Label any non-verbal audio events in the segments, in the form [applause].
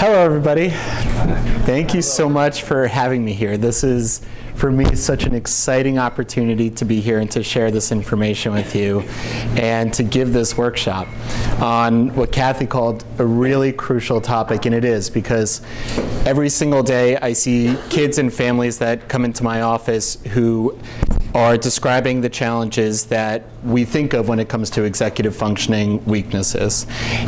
Hello, everybody. Thank you so much for having me here. This is, for me, such an exciting opportunity to be here and to share this information with you and to give this workshop on what Kathy called a really crucial topic, and it is because every single day I see kids and families that come into my office who are describing the challenges that we think of when it comes to executive functioning weaknesses.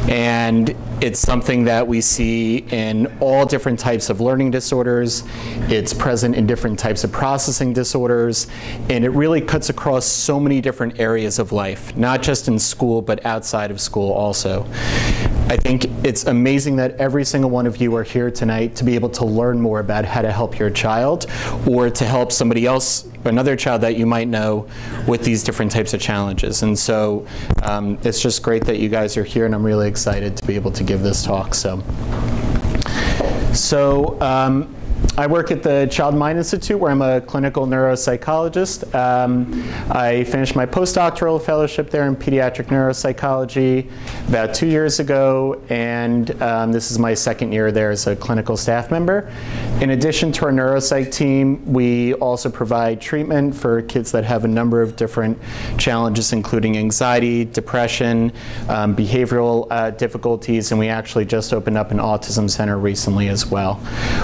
And it's something that we see in all different types of learning disorders. It's present in different types of processing disorders. And it really cuts across so many different areas of life, not just in school, but outside of school also. I think it's amazing that every single one of you are here tonight to be able to learn more about how to help your child or to help somebody else, another child that you might know with these different types of challenges. And so um, it's just great that you guys are here and I'm really excited to be able to give this talk. So, so um, I work at the Child Mind Institute where I'm a clinical neuropsychologist. Um, I finished my postdoctoral fellowship there in pediatric neuropsychology about two years ago, and um, this is my second year there as a clinical staff member. In addition to our neuropsych team, we also provide treatment for kids that have a number of different challenges, including anxiety, depression, um, behavioral uh, difficulties, and we actually just opened up an autism center recently as well.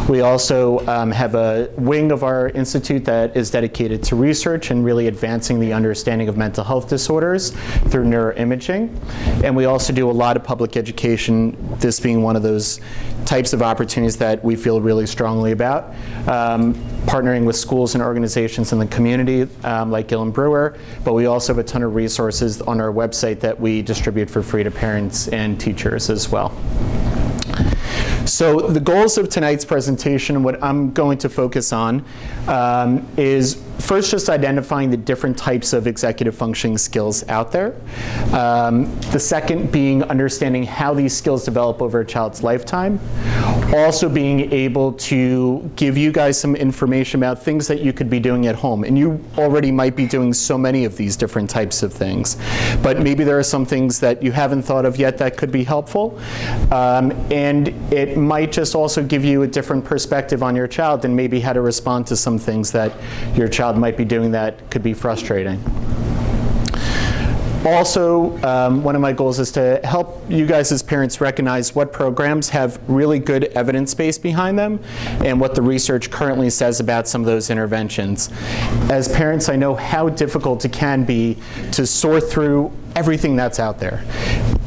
We also um, have a wing of our institute that is dedicated to research and really advancing the understanding of mental health disorders through neuroimaging. And we also do a lot of public education, this being one of those types of opportunities that we feel really strongly about. Um, partnering with schools and organizations in the community um, like Gillen Brewer, but we also have a ton of resources on our website that we distribute for free to parents and teachers as well. So the goals of tonight's presentation, what I'm going to focus on, um, is first just identifying the different types of executive functioning skills out there. Um, the second being understanding how these skills develop over a child's lifetime. Also being able to give you guys some information about things that you could be doing at home. And you already might be doing so many of these different types of things. But maybe there are some things that you haven't thought of yet that could be helpful. Um, and it might just also give you a different perspective on your child and maybe how to respond to some things that your child child might be doing that could be frustrating. Also, um, one of my goals is to help you guys as parents recognize what programs have really good evidence base behind them and what the research currently says about some of those interventions. As parents, I know how difficult it can be to sort through everything that's out there.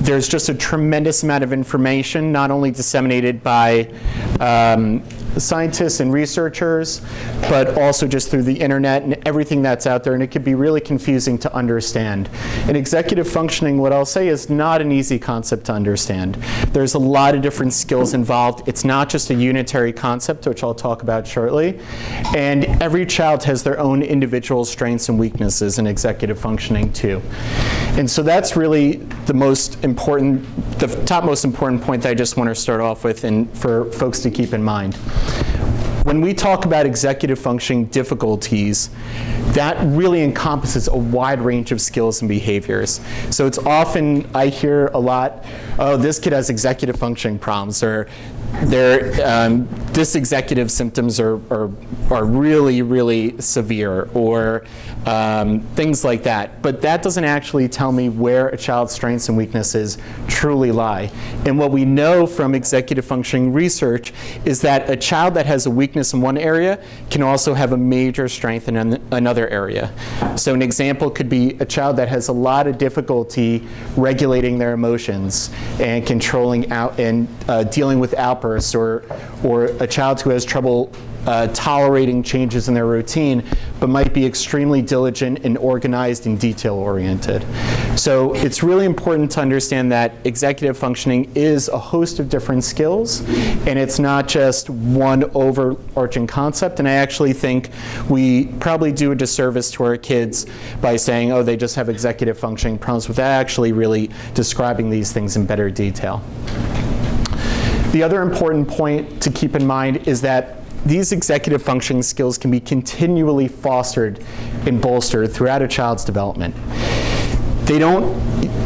There's just a tremendous amount of information, not only disseminated by um, scientists and researchers, but also just through the internet and everything that's out there, and it can be really confusing to understand. And executive functioning, what I'll say, is not an easy concept to understand. There's a lot of different skills involved. It's not just a unitary concept, which I'll talk about shortly. And every child has their own individual strengths and weaknesses in executive functioning too. And so that's really the most important, the top most important point that I just want to start off with and for folks to keep in mind. When we talk about executive functioning difficulties, that really encompasses a wide range of skills and behaviors. So it's often, I hear a lot, oh, this kid has executive functioning problems, or their um, dysexecutive symptoms are, are, are really, really severe, or um, things like that. But that doesn't actually tell me where a child's strengths and weaknesses truly lie. And what we know from executive functioning research is that a child that has a weakness in one area can also have a major strength in an another area. So an example could be a child that has a lot of difficulty regulating their emotions and controlling out and uh, dealing with outbursts, or, or a child who has trouble uh, tolerating changes in their routine, but might be extremely diligent and organized and detail oriented. So it's really important to understand that executive functioning is a host of different skills, and it's not just one overarching concept. And I actually think we probably do a disservice to our kids by saying, oh, they just have executive functioning problems, without actually really describing these things in better detail. The other important point to keep in mind is that these executive functioning skills can be continually fostered and bolstered throughout a child's development. They don't,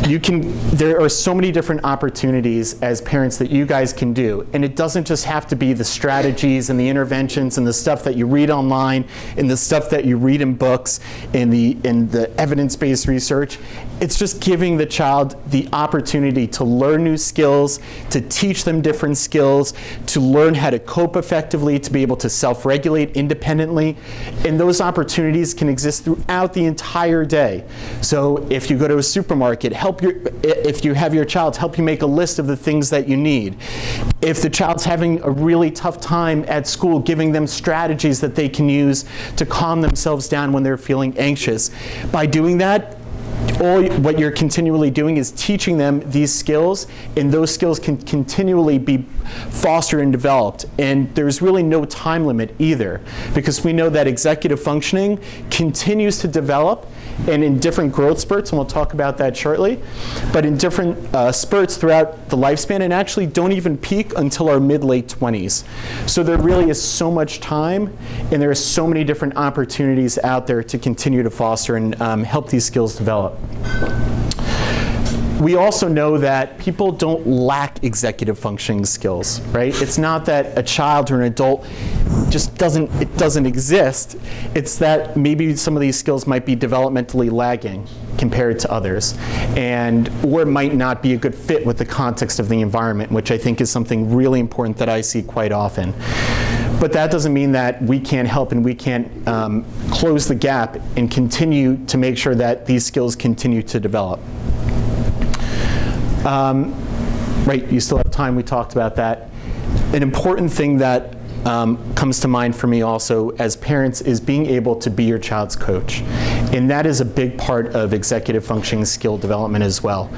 you can, there are so many different opportunities as parents that you guys can do. And it doesn't just have to be the strategies and the interventions and the stuff that you read online and the stuff that you read in books and the, in the evidence-based research. It's just giving the child the opportunity to learn new skills, to teach them different skills, to learn how to cope effectively, to be able to self-regulate independently. And those opportunities can exist throughout the entire day. So if you go to a supermarket, help your, if you have your child, help you make a list of the things that you need. If the child's having a really tough time at school, giving them strategies that they can use to calm themselves down when they're feeling anxious. By doing that, all what you're continually doing is teaching them these skills, and those skills can continually be fostered and developed. And there's really no time limit either, because we know that executive functioning continues to develop and in different growth spurts, and we'll talk about that shortly, but in different uh, spurts throughout the lifespan and actually don't even peak until our mid-late 20s. So there really is so much time and there are so many different opportunities out there to continue to foster and um, help these skills develop we also know that people don't lack executive functioning skills, right? It's not that a child or an adult just doesn't, it doesn't exist. It's that maybe some of these skills might be developmentally lagging compared to others, and or might not be a good fit with the context of the environment, which I think is something really important that I see quite often. But that doesn't mean that we can't help and we can't um, close the gap and continue to make sure that these skills continue to develop. Um, right, you still have time, we talked about that. An important thing that um, comes to mind for me also as parents is being able to be your child's coach. And that is a big part of executive functioning skill development as well.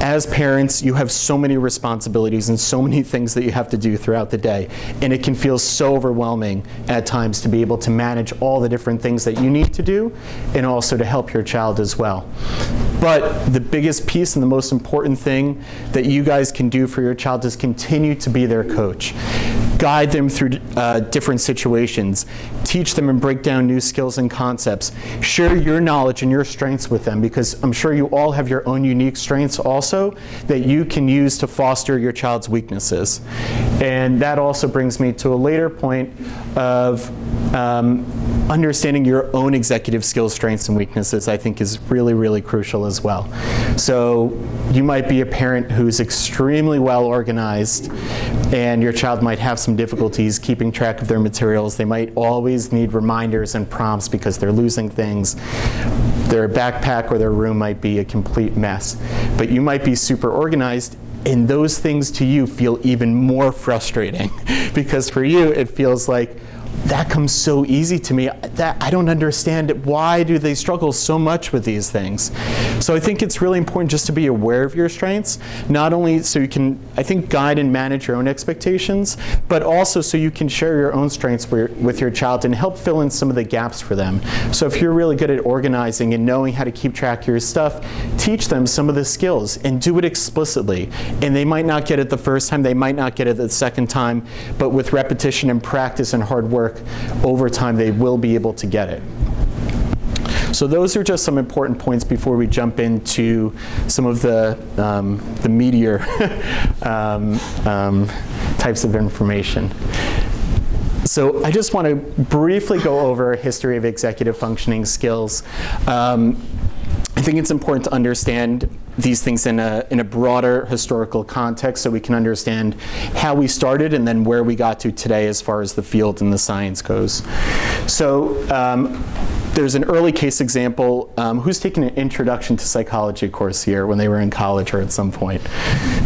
As parents, you have so many responsibilities and so many [laughs] things that you have to do throughout the day. And it can feel so overwhelming at times to be able to manage all the different things that you need to do and also to help your child as well. But the biggest piece and the most important thing that you guys can do for your child is continue to be their coach guide them through uh, different situations, teach them and break down new skills and concepts, share your knowledge and your strengths with them because I'm sure you all have your own unique strengths also that you can use to foster your child's weaknesses. And that also brings me to a later point of um, understanding your own executive skills, strengths, and weaknesses, I think is really, really crucial as well. So you might be a parent who's extremely well organized and your child might have some difficulties keeping track of their materials. They might always need reminders and prompts because they're losing things. Their backpack or their room might be a complete mess. But you might be super organized and those things to you feel even more frustrating [laughs] because for you it feels like that comes so easy to me that I don't understand. Why do they struggle so much with these things? So I think it's really important just to be aware of your strengths, not only so you can, I think, guide and manage your own expectations, but also so you can share your own strengths with your child and help fill in some of the gaps for them. So if you're really good at organizing and knowing how to keep track of your stuff, teach them some of the skills and do it explicitly. And they might not get it the first time, they might not get it the second time, but with repetition and practice and hard work, over time they will be able to get it. So those are just some important points before we jump into some of the, um, the meatier [laughs] um, um, types of information. So I just want to briefly go over a history of executive functioning skills. Um, I think it's important to understand these things in a, in a broader historical context so we can understand how we started and then where we got to today as far as the field and the science goes. So um, there's an early case example. Um, who's taken an introduction to psychology course here when they were in college or at some point?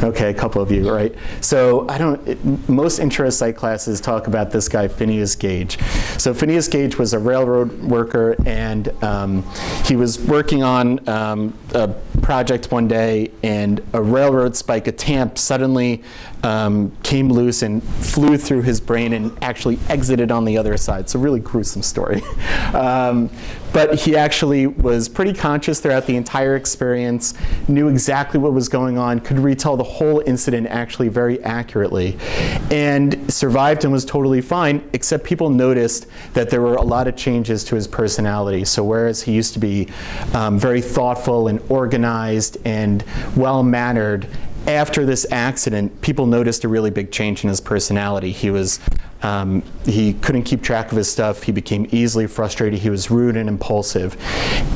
Okay, a couple of you, right? So I don't, it, most intro psych classes talk about this guy, Phineas Gage. So Phineas Gage was a railroad worker and um, he was working on um, a project one day, and a railroad spike, a tamp, suddenly um, came loose and flew through his brain and actually exited on the other side. A really gruesome story. [laughs] um, but he actually was pretty conscious throughout the entire experience, knew exactly what was going on, could retell the whole incident actually very accurately, and survived and was totally fine, except people noticed that there were a lot of changes to his personality. So whereas he used to be um, very thoughtful and organized and well-mannered, after this accident, people noticed a really big change in his personality. He was um, he couldn't keep track of his stuff. He became easily frustrated. He was rude and impulsive.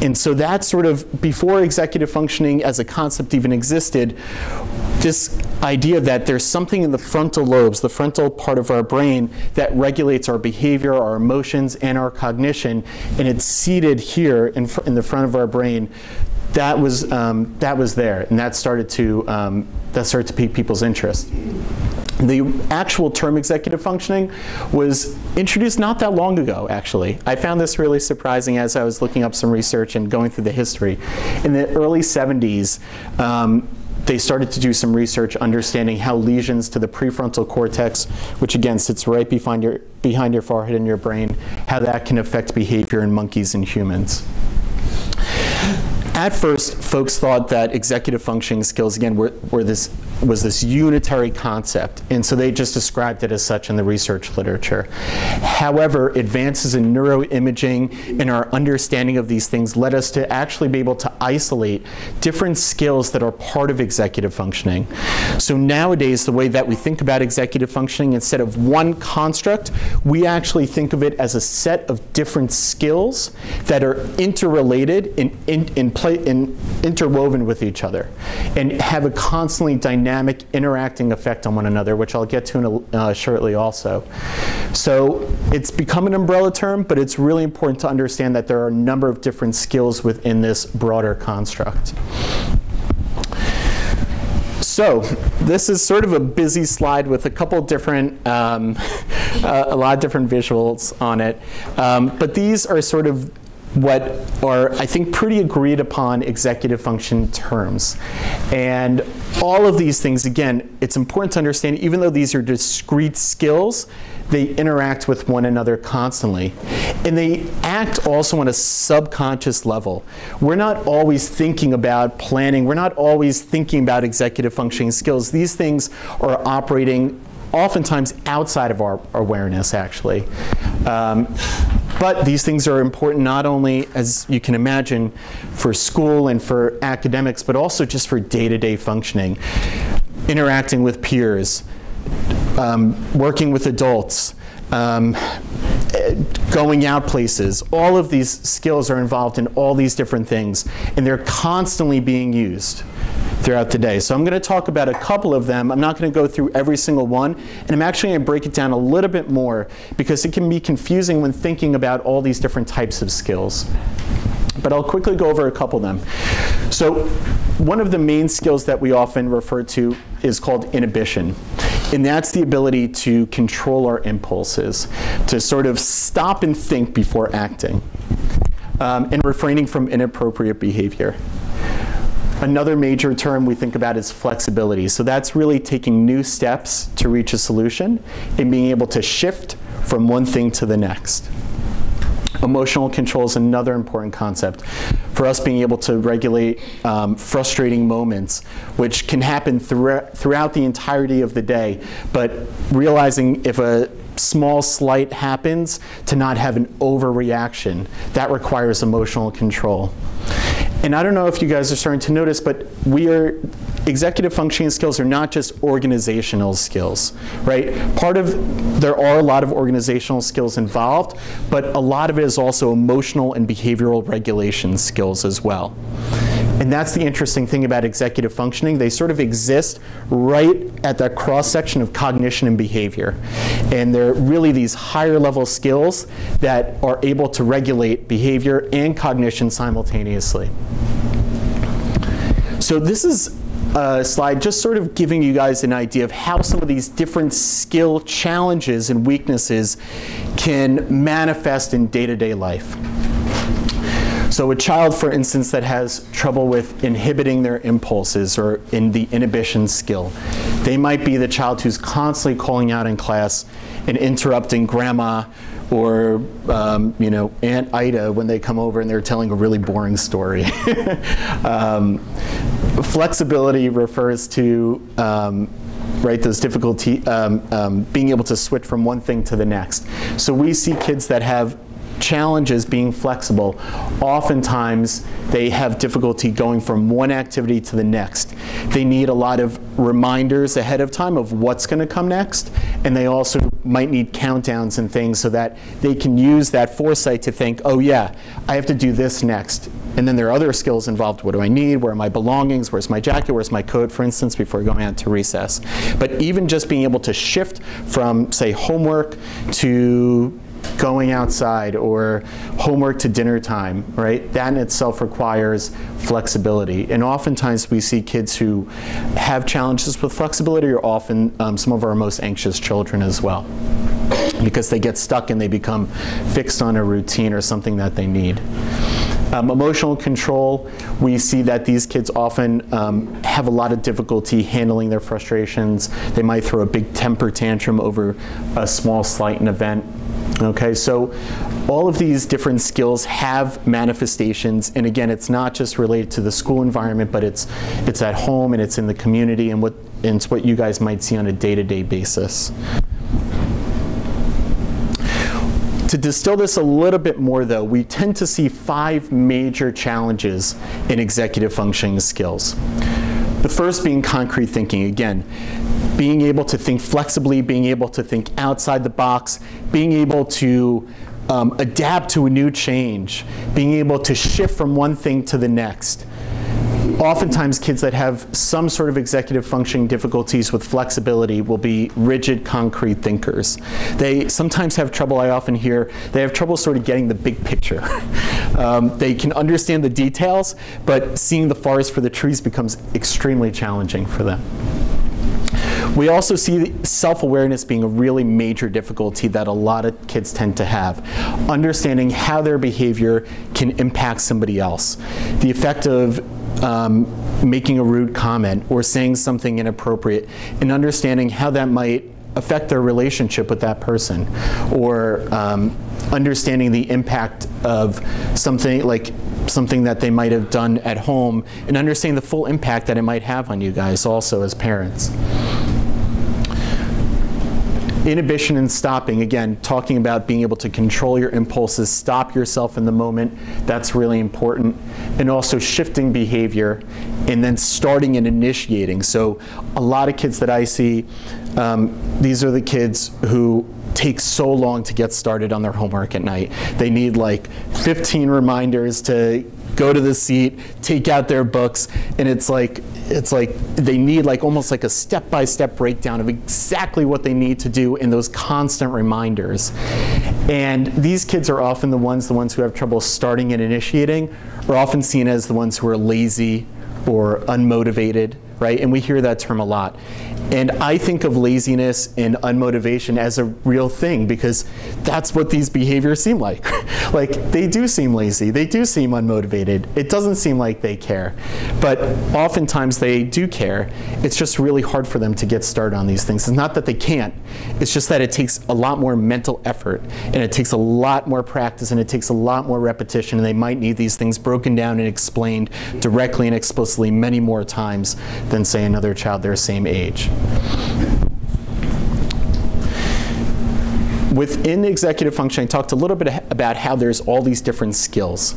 And so that sort of, before executive functioning as a concept even existed, this idea that there's something in the frontal lobes, the frontal part of our brain, that regulates our behavior, our emotions, and our cognition, and it's seated here in, in the front of our brain that was um, that was there, and that started to um, that started to pique people's interest. The actual term executive functioning was introduced not that long ago, actually. I found this really surprising as I was looking up some research and going through the history. In the early 70s, um, they started to do some research understanding how lesions to the prefrontal cortex, which again sits right behind your, behind your forehead in your brain, how that can affect behavior in monkeys and humans. At first, folks thought that executive functioning skills, again, were, were this was this unitary concept, and so they just described it as such in the research literature. However, advances in neuroimaging and our understanding of these things led us to actually be able to isolate different skills that are part of executive functioning. So nowadays, the way that we think about executive functioning, instead of one construct, we actually think of it as a set of different skills that are interrelated and in, in, play, in interwoven with each other and have a constantly dynamic dynamic interacting effect on one another, which I'll get to in a, uh, shortly also. So it's become an umbrella term, but it's really important to understand that there are a number of different skills within this broader construct. So this is sort of a busy slide with a couple different, um, [laughs] uh, a lot of different visuals on it. Um, but these are sort of what are, I think, pretty agreed upon executive function terms. And all of these things, again, it's important to understand, even though these are discrete skills, they interact with one another constantly. And they act also on a subconscious level. We're not always thinking about planning. We're not always thinking about executive functioning skills. These things are operating oftentimes outside of our awareness, actually. Um, but these things are important not only, as you can imagine, for school and for academics, but also just for day-to-day -day functioning. Interacting with peers, um, working with adults, um, going out places. All of these skills are involved in all these different things, and they're constantly being used throughout the day. So I'm going to talk about a couple of them. I'm not going to go through every single one, and I'm actually going to break it down a little bit more because it can be confusing when thinking about all these different types of skills. But I'll quickly go over a couple of them. So one of the main skills that we often refer to is called inhibition. And that's the ability to control our impulses, to sort of stop and think before acting, um, and refraining from inappropriate behavior. Another major term we think about is flexibility. So that's really taking new steps to reach a solution and being able to shift from one thing to the next. Emotional control is another important concept for us being able to regulate um, frustrating moments, which can happen throughout the entirety of the day, but realizing if a small slight happens to not have an overreaction. That requires emotional control. And I don't know if you guys are starting to notice, but we are executive functioning skills are not just organizational skills, right? Part of there are a lot of organizational skills involved, but a lot of it is also emotional and behavioral regulation skills as well. And that's the interesting thing about executive functioning. They sort of exist right at that cross section of cognition and behavior. And they're really these higher level skills that are able to regulate behavior and cognition simultaneously. So this is a slide just sort of giving you guys an idea of how some of these different skill challenges and weaknesses can manifest in day-to-day -day life. So a child, for instance, that has trouble with inhibiting their impulses or in the inhibition skill, they might be the child who's constantly calling out in class and interrupting grandma or um, you know Aunt Ida when they come over and they're telling a really boring story. [laughs] um, flexibility refers to um, right those difficulty um, um, being able to switch from one thing to the next. So we see kids that have challenges being flexible, oftentimes they have difficulty going from one activity to the next. They need a lot of reminders ahead of time of what's going to come next, and they also might need countdowns and things so that they can use that foresight to think, oh yeah, I have to do this next. And then there are other skills involved. What do I need? Where are my belongings? Where's my jacket? Where's my coat, for instance, before going out to recess? But even just being able to shift from, say, homework to going outside or homework to dinner time, right? That in itself requires flexibility. And oftentimes we see kids who have challenges with flexibility are often um, some of our most anxious children as well because they get stuck and they become fixed on a routine or something that they need. Um, emotional control, we see that these kids often um, have a lot of difficulty handling their frustrations. They might throw a big temper tantrum over a small slight event. Okay, so all of these different skills have manifestations, and again, it's not just related to the school environment, but it's it's at home and it's in the community and what and it's what you guys might see on a day-to-day -day basis. To distill this a little bit more though, we tend to see five major challenges in executive functioning skills. The first being concrete thinking. Again, being able to think flexibly, being able to think outside the box, being able to um, adapt to a new change, being able to shift from one thing to the next. Oftentimes kids that have some sort of executive functioning difficulties with flexibility will be rigid, concrete thinkers. They sometimes have trouble, I often hear, they have trouble sort of getting the big picture. [laughs] um, they can understand the details, but seeing the forest for the trees becomes extremely challenging for them. We also see self-awareness being a really major difficulty that a lot of kids tend to have. Understanding how their behavior can impact somebody else. The effect of um, making a rude comment or saying something inappropriate and understanding how that might affect their relationship with that person or um, understanding the impact of something like something that they might have done at home and understanding the full impact that it might have on you guys also as parents. Inhibition and stopping, again, talking about being able to control your impulses, stop yourself in the moment, that's really important. And also shifting behavior and then starting and initiating. So a lot of kids that I see, um, these are the kids who take so long to get started on their homework at night. They need like 15 reminders to go to the seat, take out their books, and it's like it's like they need like almost like a step-by-step -step breakdown of exactly what they need to do in those constant reminders. And these kids are often the ones, the ones who have trouble starting and initiating, are often seen as the ones who are lazy or unmotivated, right? And we hear that term a lot. And I think of laziness and unmotivation as a real thing because that's what these behaviors seem like. [laughs] like they do seem lazy, they do seem unmotivated. It doesn't seem like they care. But oftentimes they do care. It's just really hard for them to get started on these things. It's not that they can't, it's just that it takes a lot more mental effort and it takes a lot more practice and it takes a lot more repetition and they might need these things broken down and explained directly and explicitly many more times than say another child their same age. Within executive function, I talked a little bit about how there's all these different skills.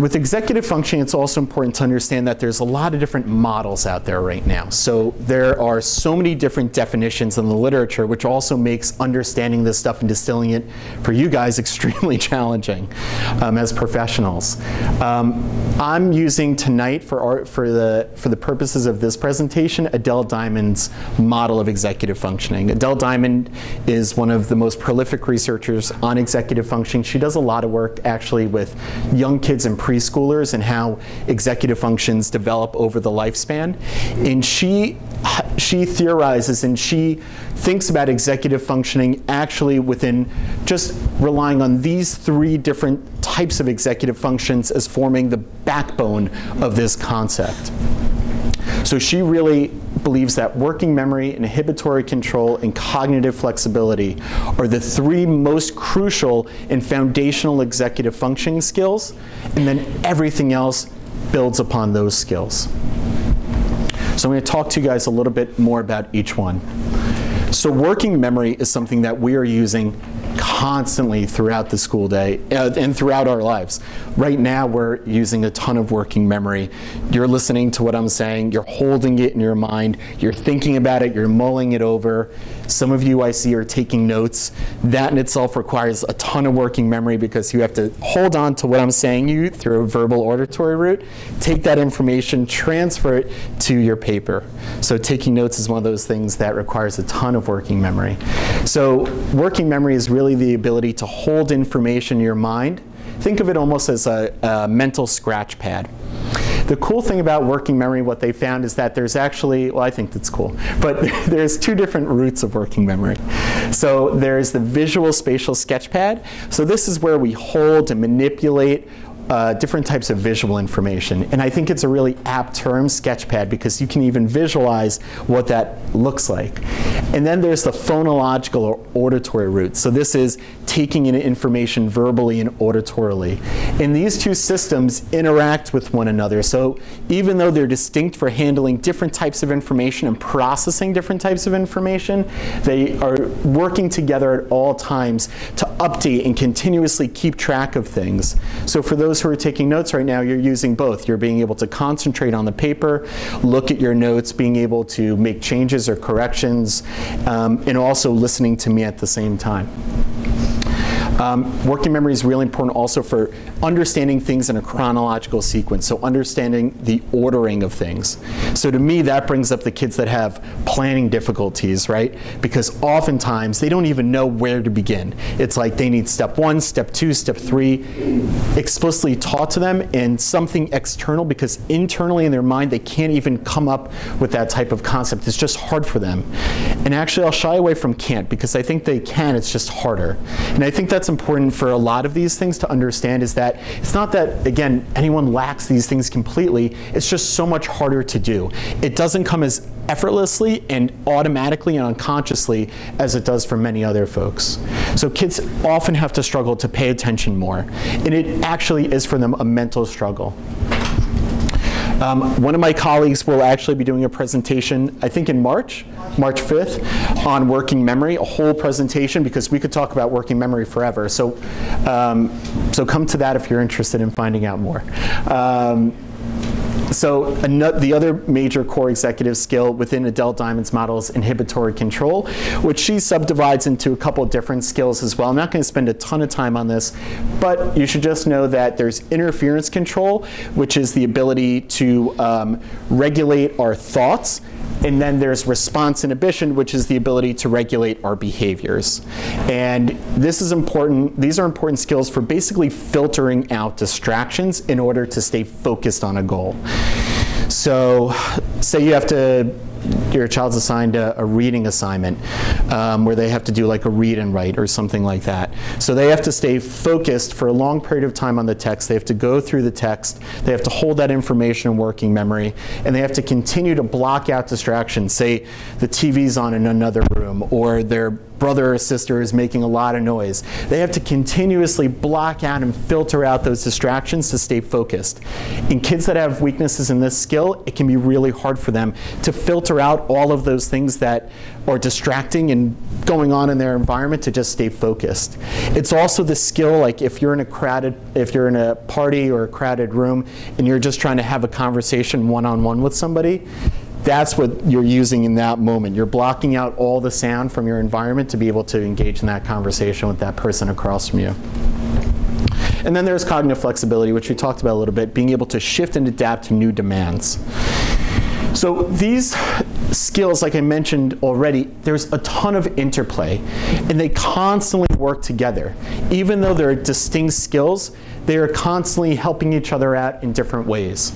With executive functioning, it's also important to understand that there's a lot of different models out there right now. So there are so many different definitions in the literature, which also makes understanding this stuff and distilling it for you guys [laughs] extremely challenging um, as professionals. Um, I'm using tonight for, for, the, for the purposes of this presentation, Adele Diamond's model of executive functioning. Adele Diamond is one of the most prolific researchers on executive functioning. She does a lot of work actually with young kids and preschoolers and how executive functions develop over the lifespan. And she she theorizes and she thinks about executive functioning actually within just relying on these three different types of executive functions as forming the backbone of this concept. So she really believes that working memory, inhibitory control, and cognitive flexibility are the three most crucial and foundational executive functioning skills, and then everything else builds upon those skills. So I'm going to talk to you guys a little bit more about each one. So working memory is something that we are using constantly throughout the school day uh, and throughout our lives. Right now, we're using a ton of working memory. You're listening to what I'm saying, you're holding it in your mind, you're thinking about it, you're mulling it over. Some of you I see are taking notes. That in itself requires a ton of working memory because you have to hold on to what I'm saying you through a verbal auditory route, take that information, transfer it to your paper. So taking notes is one of those things that requires a ton of working memory. So working memory is really the ability to hold information in your mind. Think of it almost as a, a mental scratch pad. The cool thing about working memory, what they found is that there's actually, well, I think that's cool, but [laughs] there's two different routes of working memory. So there's the visual spatial sketchpad. So this is where we hold and manipulate uh, different types of visual information. And I think it's a really apt term, sketchpad, because you can even visualize what that looks like. And then there's the phonological or auditory route. So this is taking in information verbally and auditorily. And these two systems interact with one another. So even though they're distinct for handling different types of information and processing different types of information, they are working together at all times to update and continuously keep track of things. So for those who are taking notes right now, you're using both. You're being able to concentrate on the paper, look at your notes, being able to make changes or corrections, um, and also listening to me at the same time. Um, working memory is really important also for understanding things in a chronological sequence, so understanding the ordering of things. So to me, that brings up the kids that have planning difficulties, right? Because oftentimes they don't even know where to begin. It's like they need step one, step two, step three explicitly taught to them and something external because internally in their mind they can't even come up with that type of concept. It's just hard for them. And actually, I'll shy away from can't because I think they can, it's just harder. And I think that's that's important for a lot of these things to understand is that it's not that, again, anyone lacks these things completely. It's just so much harder to do. It doesn't come as effortlessly and automatically and unconsciously as it does for many other folks. So kids often have to struggle to pay attention more. And it actually is for them a mental struggle. Um, one of my colleagues will actually be doing a presentation, I think in March, March 5th, on working memory, a whole presentation because we could talk about working memory forever. So, um, so come to that if you're interested in finding out more. Um, so the other major core executive skill within Adele Diamond's model is inhibitory control, which she subdivides into a couple different skills as well. I'm not going to spend a ton of time on this, but you should just know that there's interference control, which is the ability to um, regulate our thoughts and then there's response inhibition, which is the ability to regulate our behaviors. And this is important, these are important skills for basically filtering out distractions in order to stay focused on a goal. So say you have to your child's assigned a, a reading assignment um, where they have to do like a read and write or something like that. So they have to stay focused for a long period of time on the text. They have to go through the text. They have to hold that information in working memory. And they have to continue to block out distractions. Say the TV's on in another room or their brother or sister is making a lot of noise. They have to continuously block out and filter out those distractions to stay focused. In kids that have weaknesses in this skill, it can be really hard for them to filter out all of those things that are distracting and going on in their environment to just stay focused. It's also the skill, like if you're in a crowded, if you're in a party or a crowded room and you're just trying to have a conversation one-on-one -on -one with somebody, that's what you're using in that moment. You're blocking out all the sound from your environment to be able to engage in that conversation with that person across from you. And then there's cognitive flexibility, which we talked about a little bit, being able to shift and adapt to new demands. So these skills, like I mentioned already, there's a ton of interplay, and they constantly work together. Even though they're distinct skills, they are constantly helping each other out in different ways.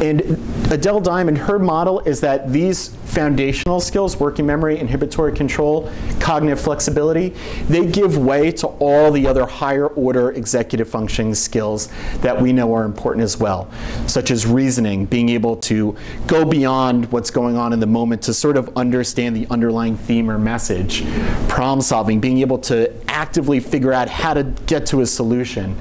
And Adele Diamond, her model is that these foundational skills, working memory, inhibitory control, cognitive flexibility, they give way to all the other higher order executive functioning skills that we know are important as well, such as reasoning, being able to go beyond what's going on in the moment to sort of understand the underlying theme or message, problem solving, being able to actively figure out how to get to a solution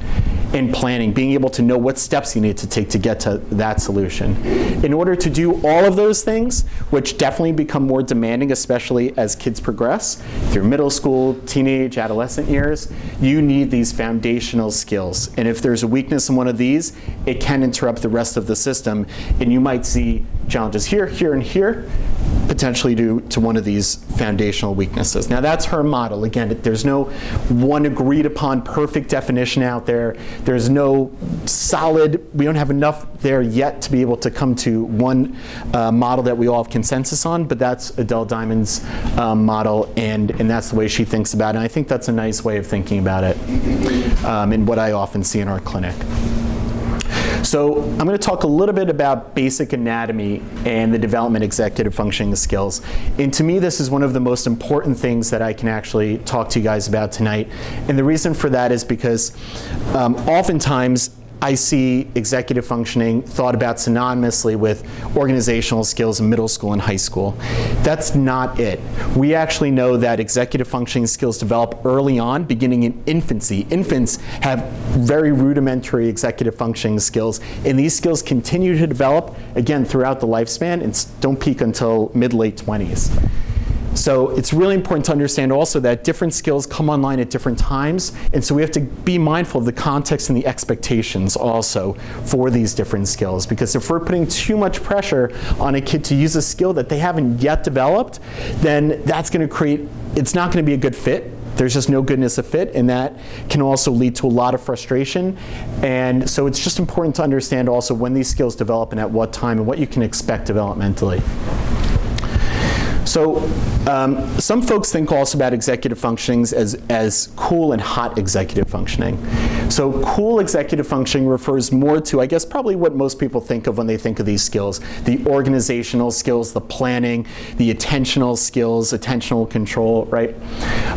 in planning, being able to know what steps you need to take to get to that solution. In order to do all of those things, which definitely become more demanding, especially as kids progress through middle school, teenage, adolescent years, you need these foundational skills. And if there's a weakness in one of these, it can interrupt the rest of the system. And you might see challenges here, here, and here, potentially due to one of these foundational weaknesses. Now that's her model. Again, there's no one agreed upon perfect definition out there. There's no solid, we don't have enough there yet to be able to come to one uh, model that we all have consensus on, but that's Adele Diamond's um, model, and, and that's the way she thinks about it. And I think that's a nice way of thinking about it um, and what I often see in our clinic. So I'm going to talk a little bit about basic anatomy and the development executive functioning skills. And to me, this is one of the most important things that I can actually talk to you guys about tonight. And the reason for that is because um, oftentimes I see executive functioning thought about synonymously with organizational skills in middle school and high school. That's not it. We actually know that executive functioning skills develop early on, beginning in infancy. Infants have very rudimentary executive functioning skills, and these skills continue to develop, again, throughout the lifespan and don't peak until mid-late 20s. So it's really important to understand also that different skills come online at different times, and so we have to be mindful of the context and the expectations also for these different skills. Because if we're putting too much pressure on a kid to use a skill that they haven't yet developed, then that's going to create, it's not going to be a good fit there's just no goodness of fit, and that can also lead to a lot of frustration. And so it's just important to understand also when these skills develop and at what time and what you can expect developmentally. So um, some folks think also about executive functionings as, as cool and hot executive functioning. So cool executive functioning refers more to, I guess, probably what most people think of when they think of these skills. The organizational skills, the planning, the attentional skills, attentional control, right?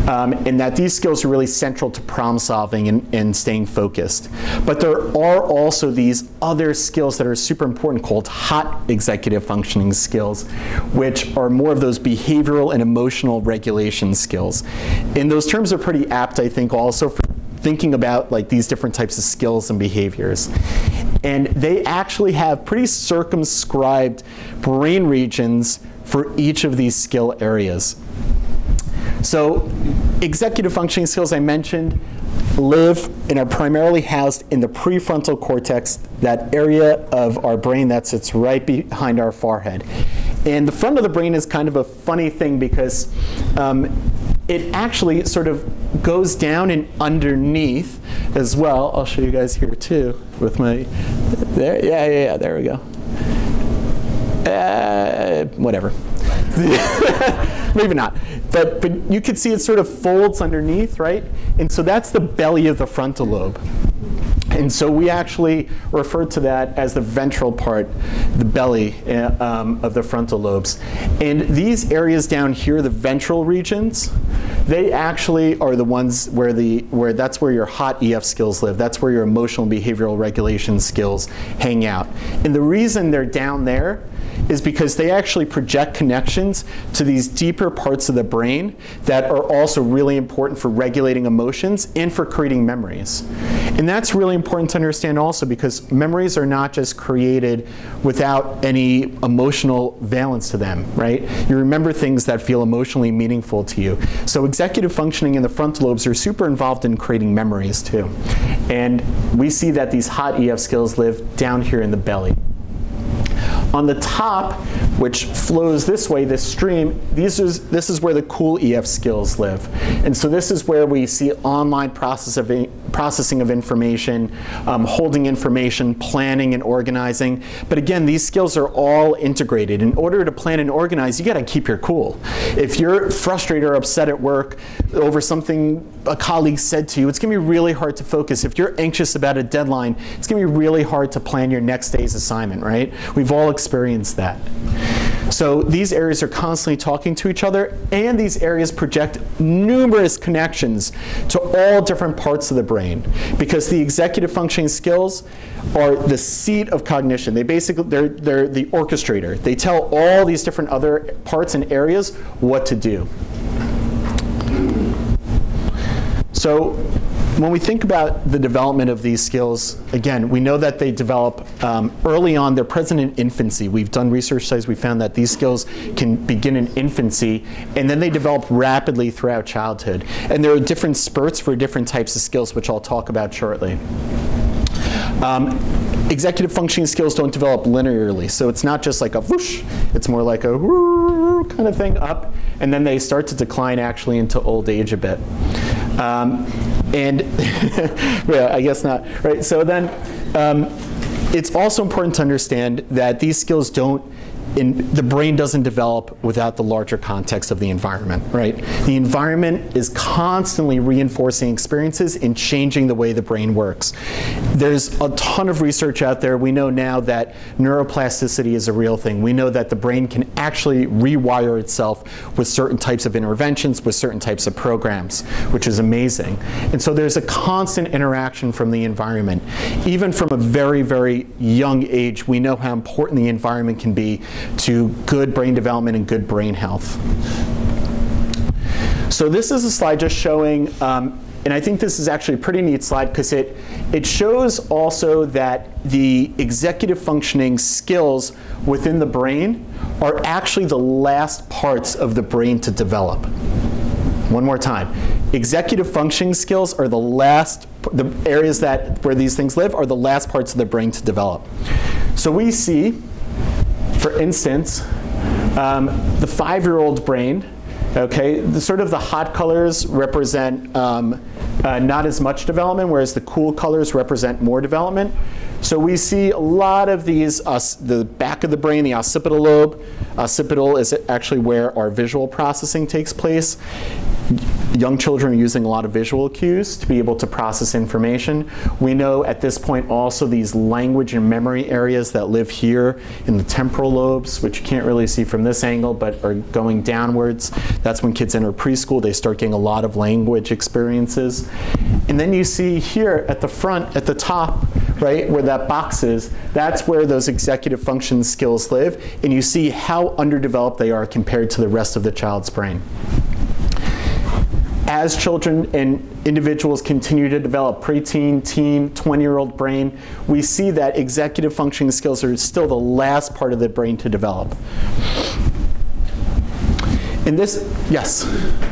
Um, and that these skills are really central to problem solving and, and staying focused. But there are also these other skills that are super important called hot executive functioning skills, which are more of those behavioral and emotional regulation skills. And those terms are pretty apt, I think, also for thinking about like these different types of skills and behaviors. And they actually have pretty circumscribed brain regions for each of these skill areas. So executive functioning skills I mentioned live and are primarily housed in the prefrontal cortex, that area of our brain that sits right behind our forehead. And the front of the brain is kind of a funny thing because um, it actually sort of goes down and underneath as well. I'll show you guys here too with my, there, yeah, yeah, yeah, there we go. Uh, whatever. [laughs] Maybe not. But, but you can see it sort of folds underneath, right? And so that's the belly of the frontal lobe. And so we actually refer to that as the ventral part, the belly uh, um, of the frontal lobes. And these areas down here, the ventral regions, they actually are the ones where the where that's where your hot EF skills live. That's where your emotional and behavioral regulation skills hang out. And the reason they're down there is because they actually project connections to these deeper parts of the brain that are also really important for regulating emotions and for creating memories. And that's really important to understand also because memories are not just created without any emotional valence to them, right? You remember things that feel emotionally meaningful to you. So executive functioning in the frontal lobes are super involved in creating memories too. And we see that these hot EF skills live down here in the belly. On the top, which flows this way, this stream, these is, this is where the cool EF skills live. And so this is where we see online process of, processing of information, um, holding information, planning and organizing. But again, these skills are all integrated. In order to plan and organize, you got to keep your cool. If you're frustrated or upset at work over something a colleague said to you, it's going to be really hard to focus. If you're anxious about a deadline, it's going to be really hard to plan your next day's assignment, right? We've all experienced that. So these areas are constantly talking to each other, and these areas project numerous connections to all different parts of the brain, because the executive functioning skills are the seat of cognition. They basically they're they're the orchestrator. They tell all these different other parts and areas what to do. So when we think about the development of these skills, again, we know that they develop um, early on. They're present in infancy. We've done research studies. We found that these skills can begin in infancy, and then they develop rapidly throughout childhood. And there are different spurts for different types of skills, which I'll talk about shortly. Um, executive functioning skills don't develop linearly, so it's not just like a whoosh, it's more like a kind of thing up, and then they start to decline actually into old age a bit. Um, and [laughs] yeah, I guess not, right? So then um, it's also important to understand that these skills don't in, the brain doesn't develop without the larger context of the environment, right? The environment is constantly reinforcing experiences and changing the way the brain works. There's a ton of research out there. We know now that neuroplasticity is a real thing. We know that the brain can actually rewire itself with certain types of interventions, with certain types of programs, which is amazing. And so there's a constant interaction from the environment. Even from a very, very young age, we know how important the environment can be to good brain development and good brain health. So this is a slide just showing, um, and I think this is actually a pretty neat slide because it, it shows also that the executive functioning skills within the brain are actually the last parts of the brain to develop. One more time. Executive functioning skills are the last, the areas that where these things live are the last parts of the brain to develop. So we see for instance, um, the five-year-old brain, okay, the sort of the hot colors represent um, uh, not as much development, whereas the cool colors represent more development. So we see a lot of these, uh, the back of the brain, the occipital lobe. Occipital is actually where our visual processing takes place young children are using a lot of visual cues to be able to process information. We know at this point also these language and memory areas that live here in the temporal lobes, which you can't really see from this angle, but are going downwards. That's when kids enter preschool, they start getting a lot of language experiences. And then you see here at the front, at the top, right, where that box is, that's where those executive function skills live, and you see how underdeveloped they are compared to the rest of the child's brain as children and individuals continue to develop preteen, teen, 20-year-old brain, we see that executive functioning skills are still the last part of the brain to develop. In this, yes?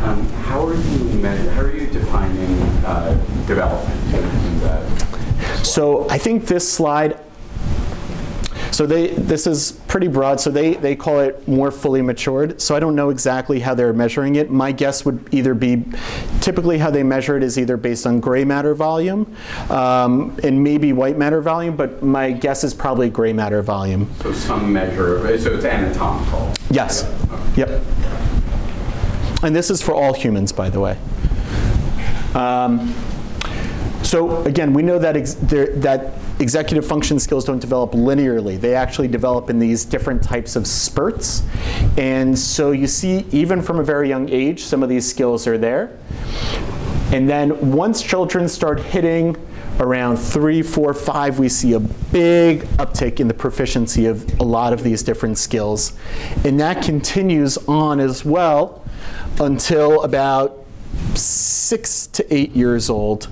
Um, how, are you how are you defining uh, development? So I think this slide so they, this is pretty broad, so they, they call it more fully matured. So I don't know exactly how they're measuring it. My guess would either be, typically how they measure it is either based on gray matter volume um, and maybe white matter volume, but my guess is probably gray matter volume. So some measure, so it's anatomical? Yes, yep. Okay. yep. And this is for all humans, by the way. Um, so again, we know that, that executive function skills don't develop linearly. They actually develop in these different types of spurts. And so you see, even from a very young age, some of these skills are there. And then once children start hitting around three, four, five, we see a big uptick in the proficiency of a lot of these different skills. And that continues on as well until about six to eight years old.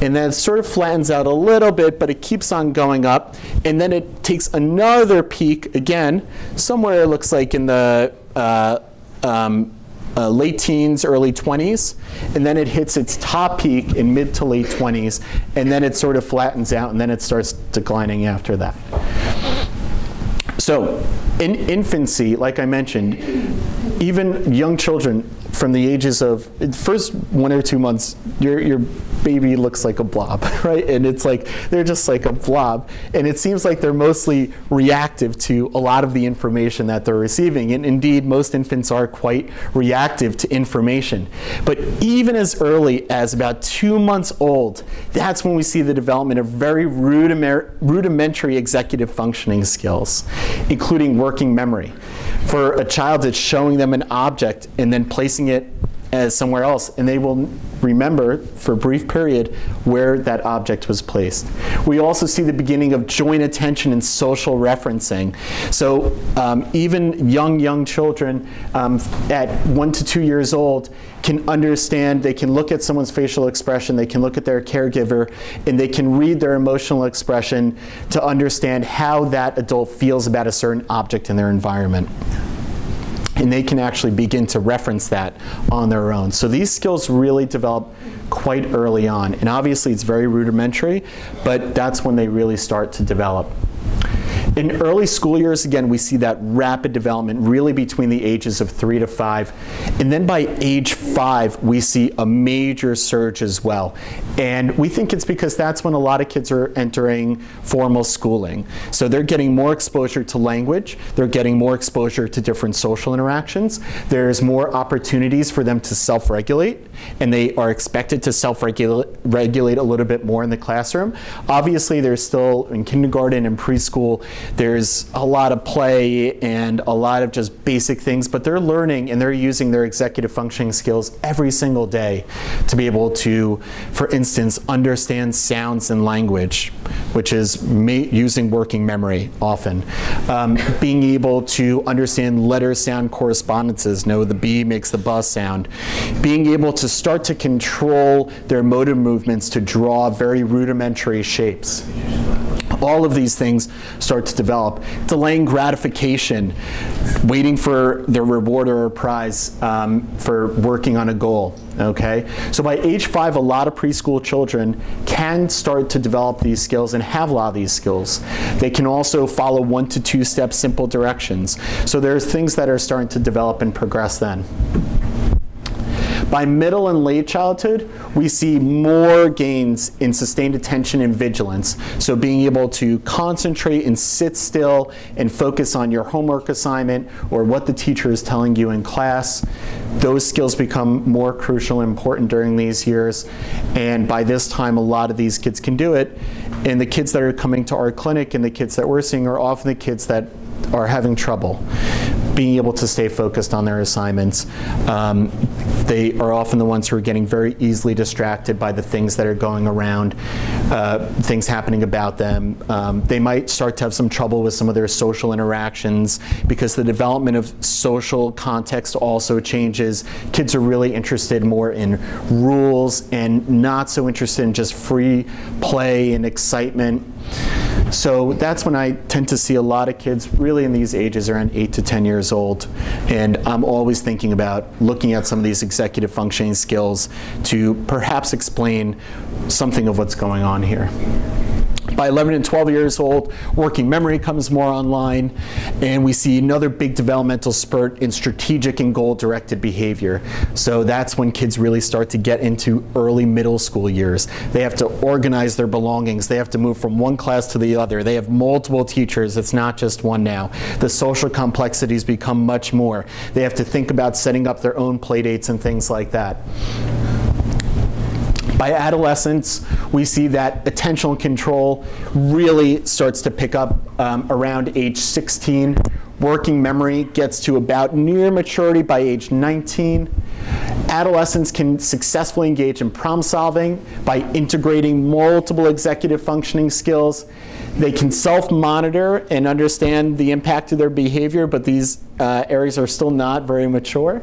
And then it sort of flattens out a little bit, but it keeps on going up. And then it takes another peak again, somewhere it looks like in the uh, um, uh, late teens, early 20s, and then it hits its top peak in mid to late 20s, and then it sort of flattens out, and then it starts declining after that. So in infancy, like I mentioned, even young children from the ages of first one or two months, your your baby looks like a blob, [laughs] right? And it's like they're just like a blob, and it seems like they're mostly reactive to a lot of the information that they're receiving. And indeed, most infants are quite reactive to information. But even as early as about two months old, that's when we see the development of very rudimentary executive functioning skills, including working memory. For a child, it's showing them an object and then placing it as somewhere else, and they will remember for a brief period where that object was placed. We also see the beginning of joint attention and social referencing. So um, even young, young children um, at one to two years old can understand, they can look at someone's facial expression, they can look at their caregiver, and they can read their emotional expression to understand how that adult feels about a certain object in their environment and they can actually begin to reference that on their own. So these skills really develop quite early on. And obviously it's very rudimentary, but that's when they really start to develop. In early school years, again, we see that rapid development really between the ages of three to five. And then by age five, we see a major surge as well. And we think it's because that's when a lot of kids are entering formal schooling. So they're getting more exposure to language, they're getting more exposure to different social interactions, there's more opportunities for them to self regulate, and they are expected to self regulate a little bit more in the classroom. Obviously, there's still in kindergarten and preschool, there's a lot of play and a lot of just basic things, but they're learning and they're using their executive functioning skills every single day to be able to, for instance, understand sounds and language, which is using working memory often. Um, being able to understand letter sound correspondences, know the B makes the bus sound. Being able to start to control their motor movements to draw very rudimentary shapes all of these things start to develop. Delaying gratification, waiting for their reward or prize um, for working on a goal. Okay, so by age five, a lot of preschool children can start to develop these skills and have a lot of these skills. They can also follow one to two step simple directions. So there's things that are starting to develop and progress then. By middle and late childhood, we see more gains in sustained attention and vigilance. So being able to concentrate and sit still and focus on your homework assignment or what the teacher is telling you in class, those skills become more crucial and important during these years. And by this time, a lot of these kids can do it. And the kids that are coming to our clinic and the kids that we're seeing are often the kids that are having trouble being able to stay focused on their assignments. Um, they are often the ones who are getting very easily distracted by the things that are going around, uh, things happening about them. Um, they might start to have some trouble with some of their social interactions because the development of social context also changes. Kids are really interested more in rules and not so interested in just free play and excitement. So that's when I tend to see a lot of kids really in these ages around 8 to 10 years old. And I'm always thinking about looking at some of these executive functioning skills to perhaps explain something of what's going on here. By 11 and 12 years old, working memory comes more online, and we see another big developmental spurt in strategic and goal-directed behavior. So that's when kids really start to get into early middle school years. They have to organize their belongings. They have to move from one class to the other. They have multiple teachers. It's not just one now. The social complexities become much more. They have to think about setting up their own playdates and things like that. By adolescence, we see that attentional control really starts to pick up um, around age 16. Working memory gets to about near maturity by age 19. Adolescents can successfully engage in problem solving by integrating multiple executive functioning skills. They can self-monitor and understand the impact of their behavior, but these uh, areas are still not very mature.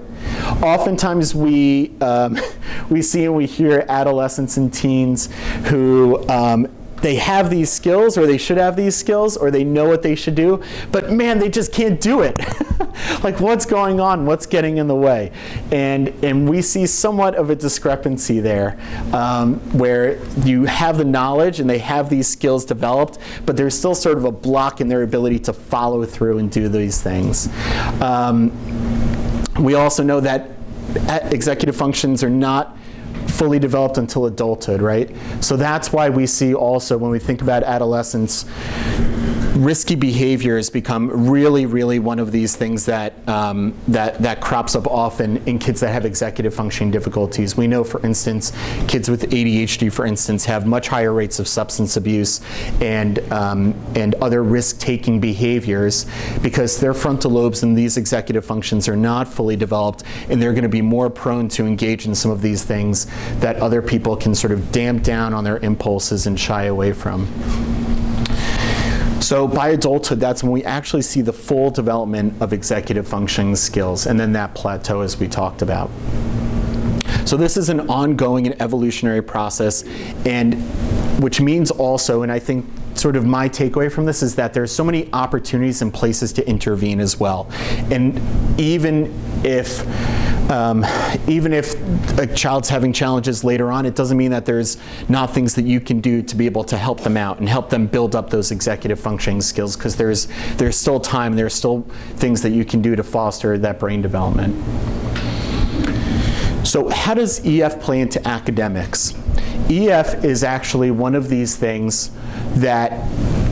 Oftentimes we, um, [laughs] we see and we hear adolescents and teens who um, they have these skills or they should have these skills or they know what they should do, but man, they just can't do it. [laughs] like what's going on? What's getting in the way? And, and we see somewhat of a discrepancy there um, where you have the knowledge and they have these skills developed, but there's still sort of a block in their ability to follow through and do these things. Um, we also know that executive functions are not fully developed until adulthood, right? So that's why we see also when we think about adolescence, risky behaviors become really, really one of these things that, um, that, that crops up often in kids that have executive functioning difficulties. We know, for instance, kids with ADHD, for instance, have much higher rates of substance abuse and, um, and other risk-taking behaviors because their frontal lobes and these executive functions are not fully developed and they're going to be more prone to engage in some of these things that other people can sort of damp down on their impulses and shy away from. So by adulthood, that's when we actually see the full development of executive functioning skills and then that plateau as we talked about. So this is an ongoing and evolutionary process and which means also, and I think sort of my takeaway from this is that there's so many opportunities and places to intervene as well. And even if um, even if a child's having challenges later on, it doesn't mean that there's not things that you can do to be able to help them out and help them build up those executive functioning skills because there's, there's still time, there's still things that you can do to foster that brain development. So how does EF play into academics? EF is actually one of these things that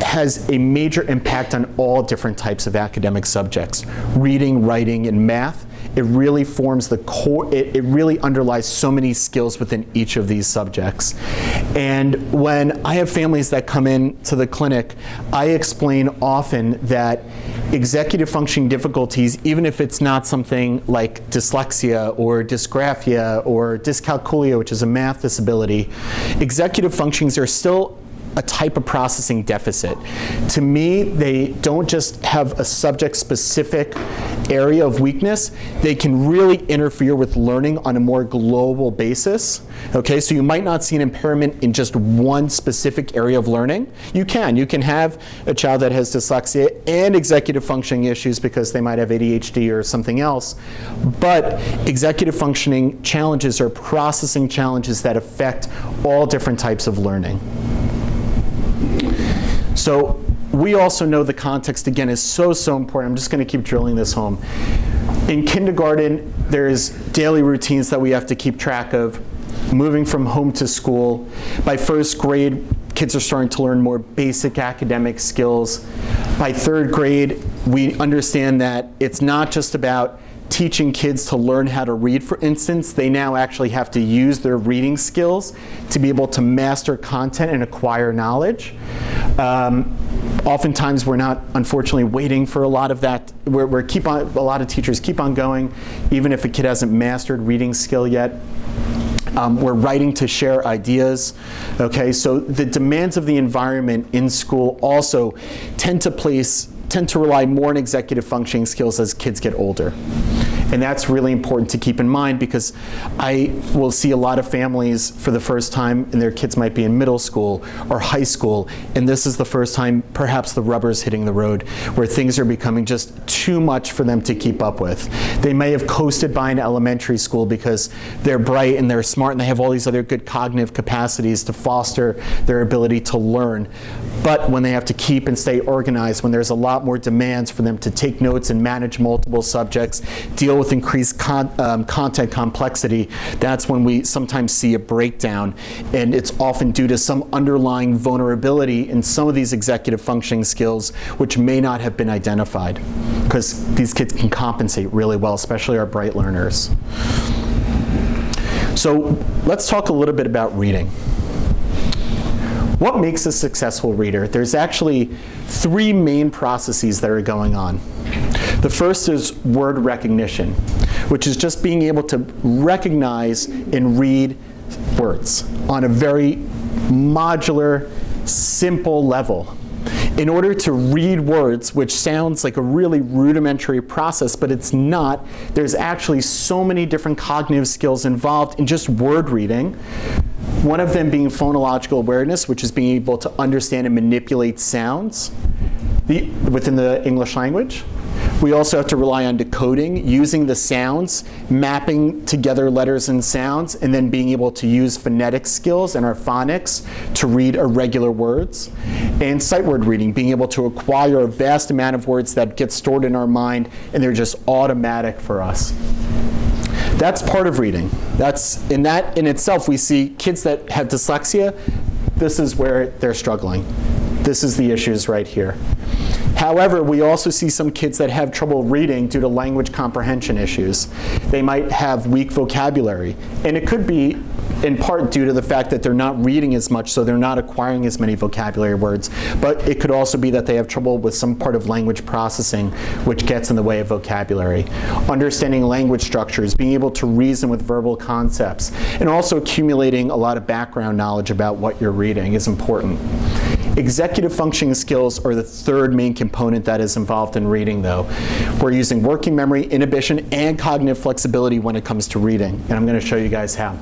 has a major impact on all different types of academic subjects, reading, writing, and math it really forms the core, it, it really underlies so many skills within each of these subjects. And when I have families that come in to the clinic, I explain often that executive functioning difficulties, even if it's not something like dyslexia or dysgraphia or dyscalculia, which is a math disability, executive functions are still a type of processing deficit. To me, they don't just have a subject-specific area of weakness, they can really interfere with learning on a more global basis. Okay, so you might not see an impairment in just one specific area of learning. You can. You can have a child that has dyslexia and executive functioning issues because they might have ADHD or something else. But executive functioning challenges are processing challenges that affect all different types of learning. So we also know the context, again, is so, so important. I'm just going to keep drilling this home. In kindergarten, there's daily routines that we have to keep track of, moving from home to school. By first grade, kids are starting to learn more basic academic skills. By third grade, we understand that it's not just about teaching kids to learn how to read, for instance, they now actually have to use their reading skills to be able to master content and acquire knowledge. Um, oftentimes we're not, unfortunately, waiting for a lot of that. We're, we're keep on, a lot of teachers keep on going, even if a kid hasn't mastered reading skill yet. Um, we're writing to share ideas. Okay, so the demands of the environment in school also tend to place tend to rely more on executive functioning skills as kids get older. And that's really important to keep in mind because I will see a lot of families for the first time and their kids might be in middle school or high school and this is the first time perhaps the rubber's hitting the road where things are becoming just too much for them to keep up with. They may have coasted by an elementary school because they're bright and they're smart and they have all these other good cognitive capacities to foster their ability to learn. But when they have to keep and stay organized, when there's a lot more demands for them to take notes and manage multiple subjects, deal with increased con um, content complexity, that's when we sometimes see a breakdown. And it's often due to some underlying vulnerability in some of these executive functioning skills which may not have been identified. Because these kids can compensate really well, especially our bright learners. So let's talk a little bit about reading. What makes a successful reader? There's actually three main processes that are going on. The first is word recognition, which is just being able to recognize and read words on a very modular, simple level. In order to read words, which sounds like a really rudimentary process, but it's not, there's actually so many different cognitive skills involved in just word reading one of them being phonological awareness, which is being able to understand and manipulate sounds the, within the English language. We also have to rely on decoding, using the sounds, mapping together letters and sounds, and then being able to use phonetic skills and our phonics to read irregular words. And sight word reading, being able to acquire a vast amount of words that get stored in our mind and they're just automatic for us. That's part of reading. That's in that in itself we see kids that have dyslexia, this is where they're struggling. This is the issues right here. However, we also see some kids that have trouble reading due to language comprehension issues. They might have weak vocabulary, and it could be in part due to the fact that they're not reading as much, so they're not acquiring as many vocabulary words. But it could also be that they have trouble with some part of language processing, which gets in the way of vocabulary. Understanding language structures, being able to reason with verbal concepts, and also accumulating a lot of background knowledge about what you're reading is important. Executive functioning skills are the third main component that is involved in reading, though. We're using working memory, inhibition, and cognitive flexibility when it comes to reading, and I'm going to show you guys how.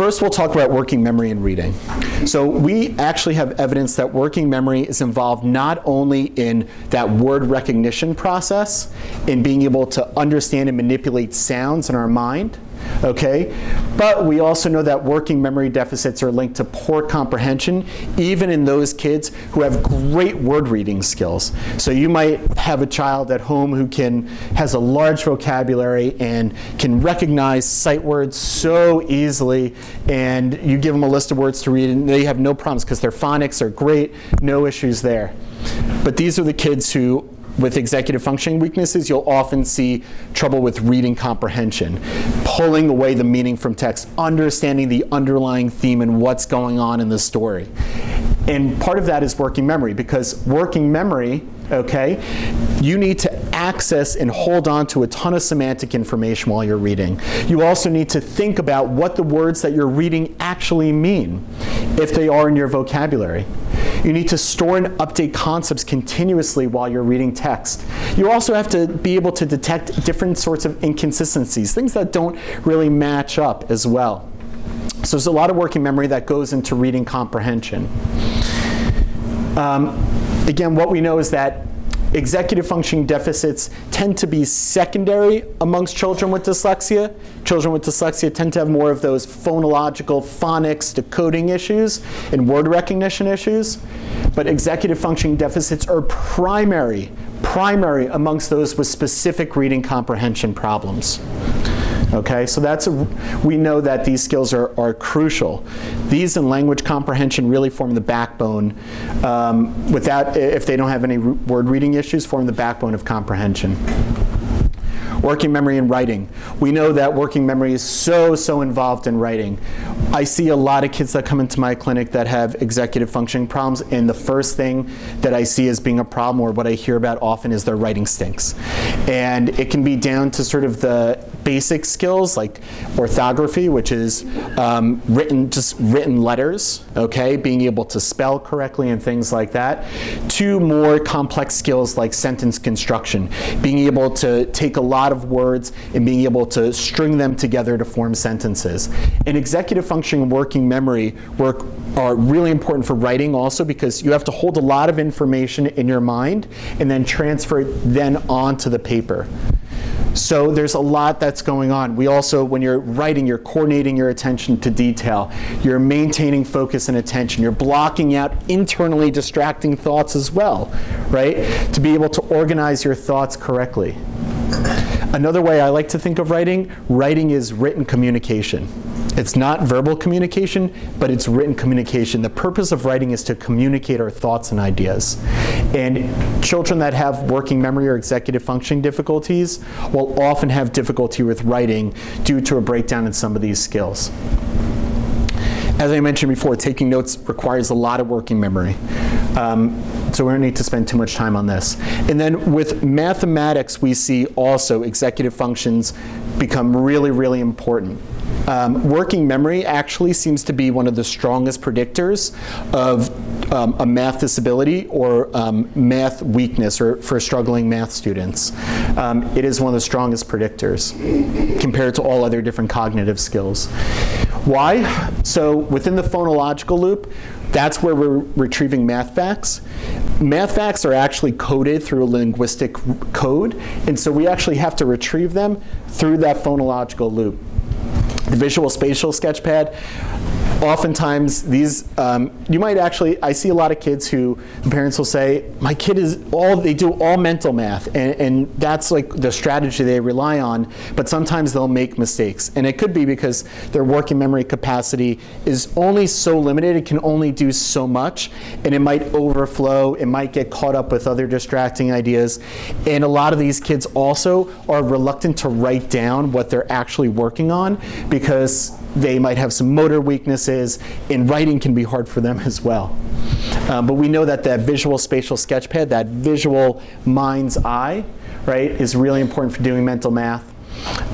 First, we'll talk about working memory and reading. So we actually have evidence that working memory is involved not only in that word recognition process, in being able to understand and manipulate sounds in our mind, okay? But we also know that working memory deficits are linked to poor comprehension, even in those kids who have great word reading skills. So you might have a child at home who can has a large vocabulary and can recognize sight words so easily, and you give them a list of words to read, and they have no problems because their phonics are great, no issues there. But these are the kids who with executive functioning weaknesses, you'll often see trouble with reading comprehension, pulling away the meaning from text, understanding the underlying theme and what's going on in the story. And part of that is working memory because working memory, okay, you need to access and hold on to a ton of semantic information while you're reading. You also need to think about what the words that you're reading actually mean if they are in your vocabulary. You need to store and update concepts continuously while you're reading text. You also have to be able to detect different sorts of inconsistencies, things that don't really match up as well. So there's a lot of working memory that goes into reading comprehension. Um, again, what we know is that executive functioning deficits tend to be secondary amongst children with dyslexia. Children with dyslexia tend to have more of those phonological, phonics, decoding issues and word recognition issues. But executive functioning deficits are primary, primary amongst those with specific reading comprehension problems. Okay, so that's a, we know that these skills are, are crucial. These and language comprehension really form the backbone. Um, without, if they don't have any word reading issues, form the backbone of comprehension. Working memory and writing. We know that working memory is so, so involved in writing. I see a lot of kids that come into my clinic that have executive functioning problems, and the first thing that I see as being a problem, or what I hear about often, is their writing stinks. And it can be down to sort of the basic skills like orthography, which is um, written, just written letters, okay, being able to spell correctly and things like that, to more complex skills like sentence construction, being able to take a lot of words and being able to string them together to form sentences. And executive functioning and working memory work are really important for writing also because you have to hold a lot of information in your mind and then transfer it then onto the paper. So there's a lot that's going on. We also, when you're writing, you're coordinating your attention to detail. You're maintaining focus and attention. You're blocking out internally distracting thoughts as well, right? To be able to organize your thoughts correctly. Another way I like to think of writing, writing is written communication. It's not verbal communication, but it's written communication. The purpose of writing is to communicate our thoughts and ideas. And children that have working memory or executive functioning difficulties will often have difficulty with writing due to a breakdown in some of these skills. As I mentioned before, taking notes requires a lot of working memory. Um, so we don't need to spend too much time on this. And then with mathematics, we see also executive functions become really, really important. Um, working memory actually seems to be one of the strongest predictors of um, a math disability or um, math weakness or for struggling math students. Um, it is one of the strongest predictors compared to all other different cognitive skills. Why? So within the phonological loop, that's where we're retrieving math facts. Math facts are actually coded through a linguistic code, and so we actually have to retrieve them through that phonological loop. The visual spatial sketchpad, oftentimes these, um, you might actually, I see a lot of kids who parents will say, my kid is all, they do all mental math, and, and that's like the strategy they rely on, but sometimes they'll make mistakes. And it could be because their working memory capacity is only so limited, it can only do so much, and it might overflow, it might get caught up with other distracting ideas. And a lot of these kids also are reluctant to write down what they're actually working on because they might have some motor weaknesses, and writing can be hard for them as well. Um, but we know that that visual spatial sketchpad, that visual mind's eye, right, is really important for doing mental math.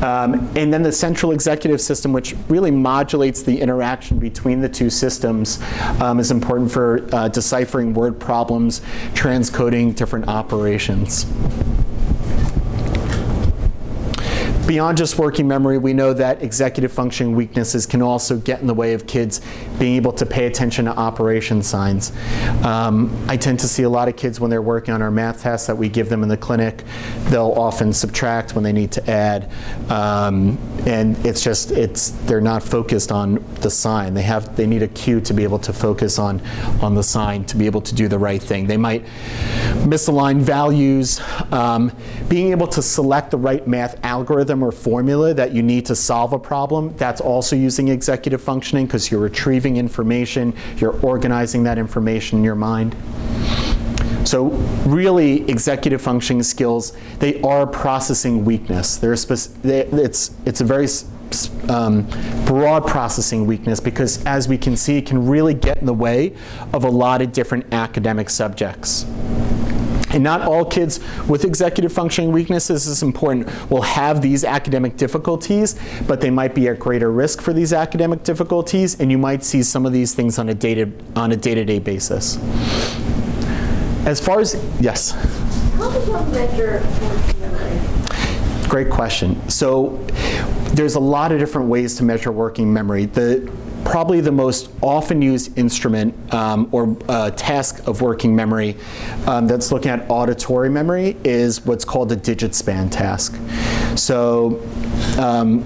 Um, and then the central executive system, which really modulates the interaction between the two systems, um, is important for uh, deciphering word problems, transcoding different operations. Beyond just working memory, we know that executive functioning weaknesses can also get in the way of kids being able to pay attention to operation signs. Um, I tend to see a lot of kids when they're working on our math tests that we give them in the clinic, they'll often subtract when they need to add. Um, and it's just, it's, they're not focused on the sign. They have, they need a cue to be able to focus on, on the sign to be able to do the right thing. They might misalign values. Um, being able to select the right math algorithm or formula that you need to solve a problem, that's also using executive functioning because you're retrieving information, you're organizing that information in your mind. So really, executive functioning skills, they are processing weakness. They're they, it's, it's a very um, broad processing weakness because as we can see, it can really get in the way of a lot of different academic subjects. And not all kids with executive functioning weaknesses is important will have these academic difficulties, but they might be at greater risk for these academic difficulties, and you might see some of these things on a day to on a day-to-day basis. As far as yes. How do you measure working memory? Great question. So there's a lot of different ways to measure working memory. The probably the most often used instrument um, or uh, task of working memory um, that's looking at auditory memory is what's called a digit span task. So um,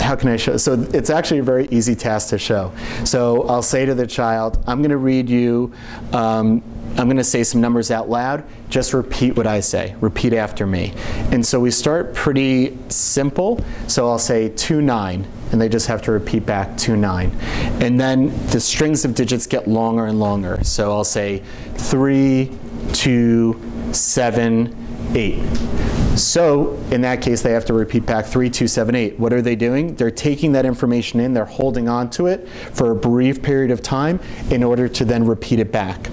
how can I show? So it's actually a very easy task to show. So I'll say to the child, I'm going to read you, um, I'm going to say some numbers out loud. Just repeat what I say. Repeat after me. And so we start pretty simple. So I'll say 2, 9 and they just have to repeat back 2, 9. And then the strings of digits get longer and longer. So I'll say 3, 2, 7, 8. So in that case, they have to repeat back 3, 2, 7, 8. What are they doing? They're taking that information in, they're holding on to it for a brief period of time in order to then repeat it back.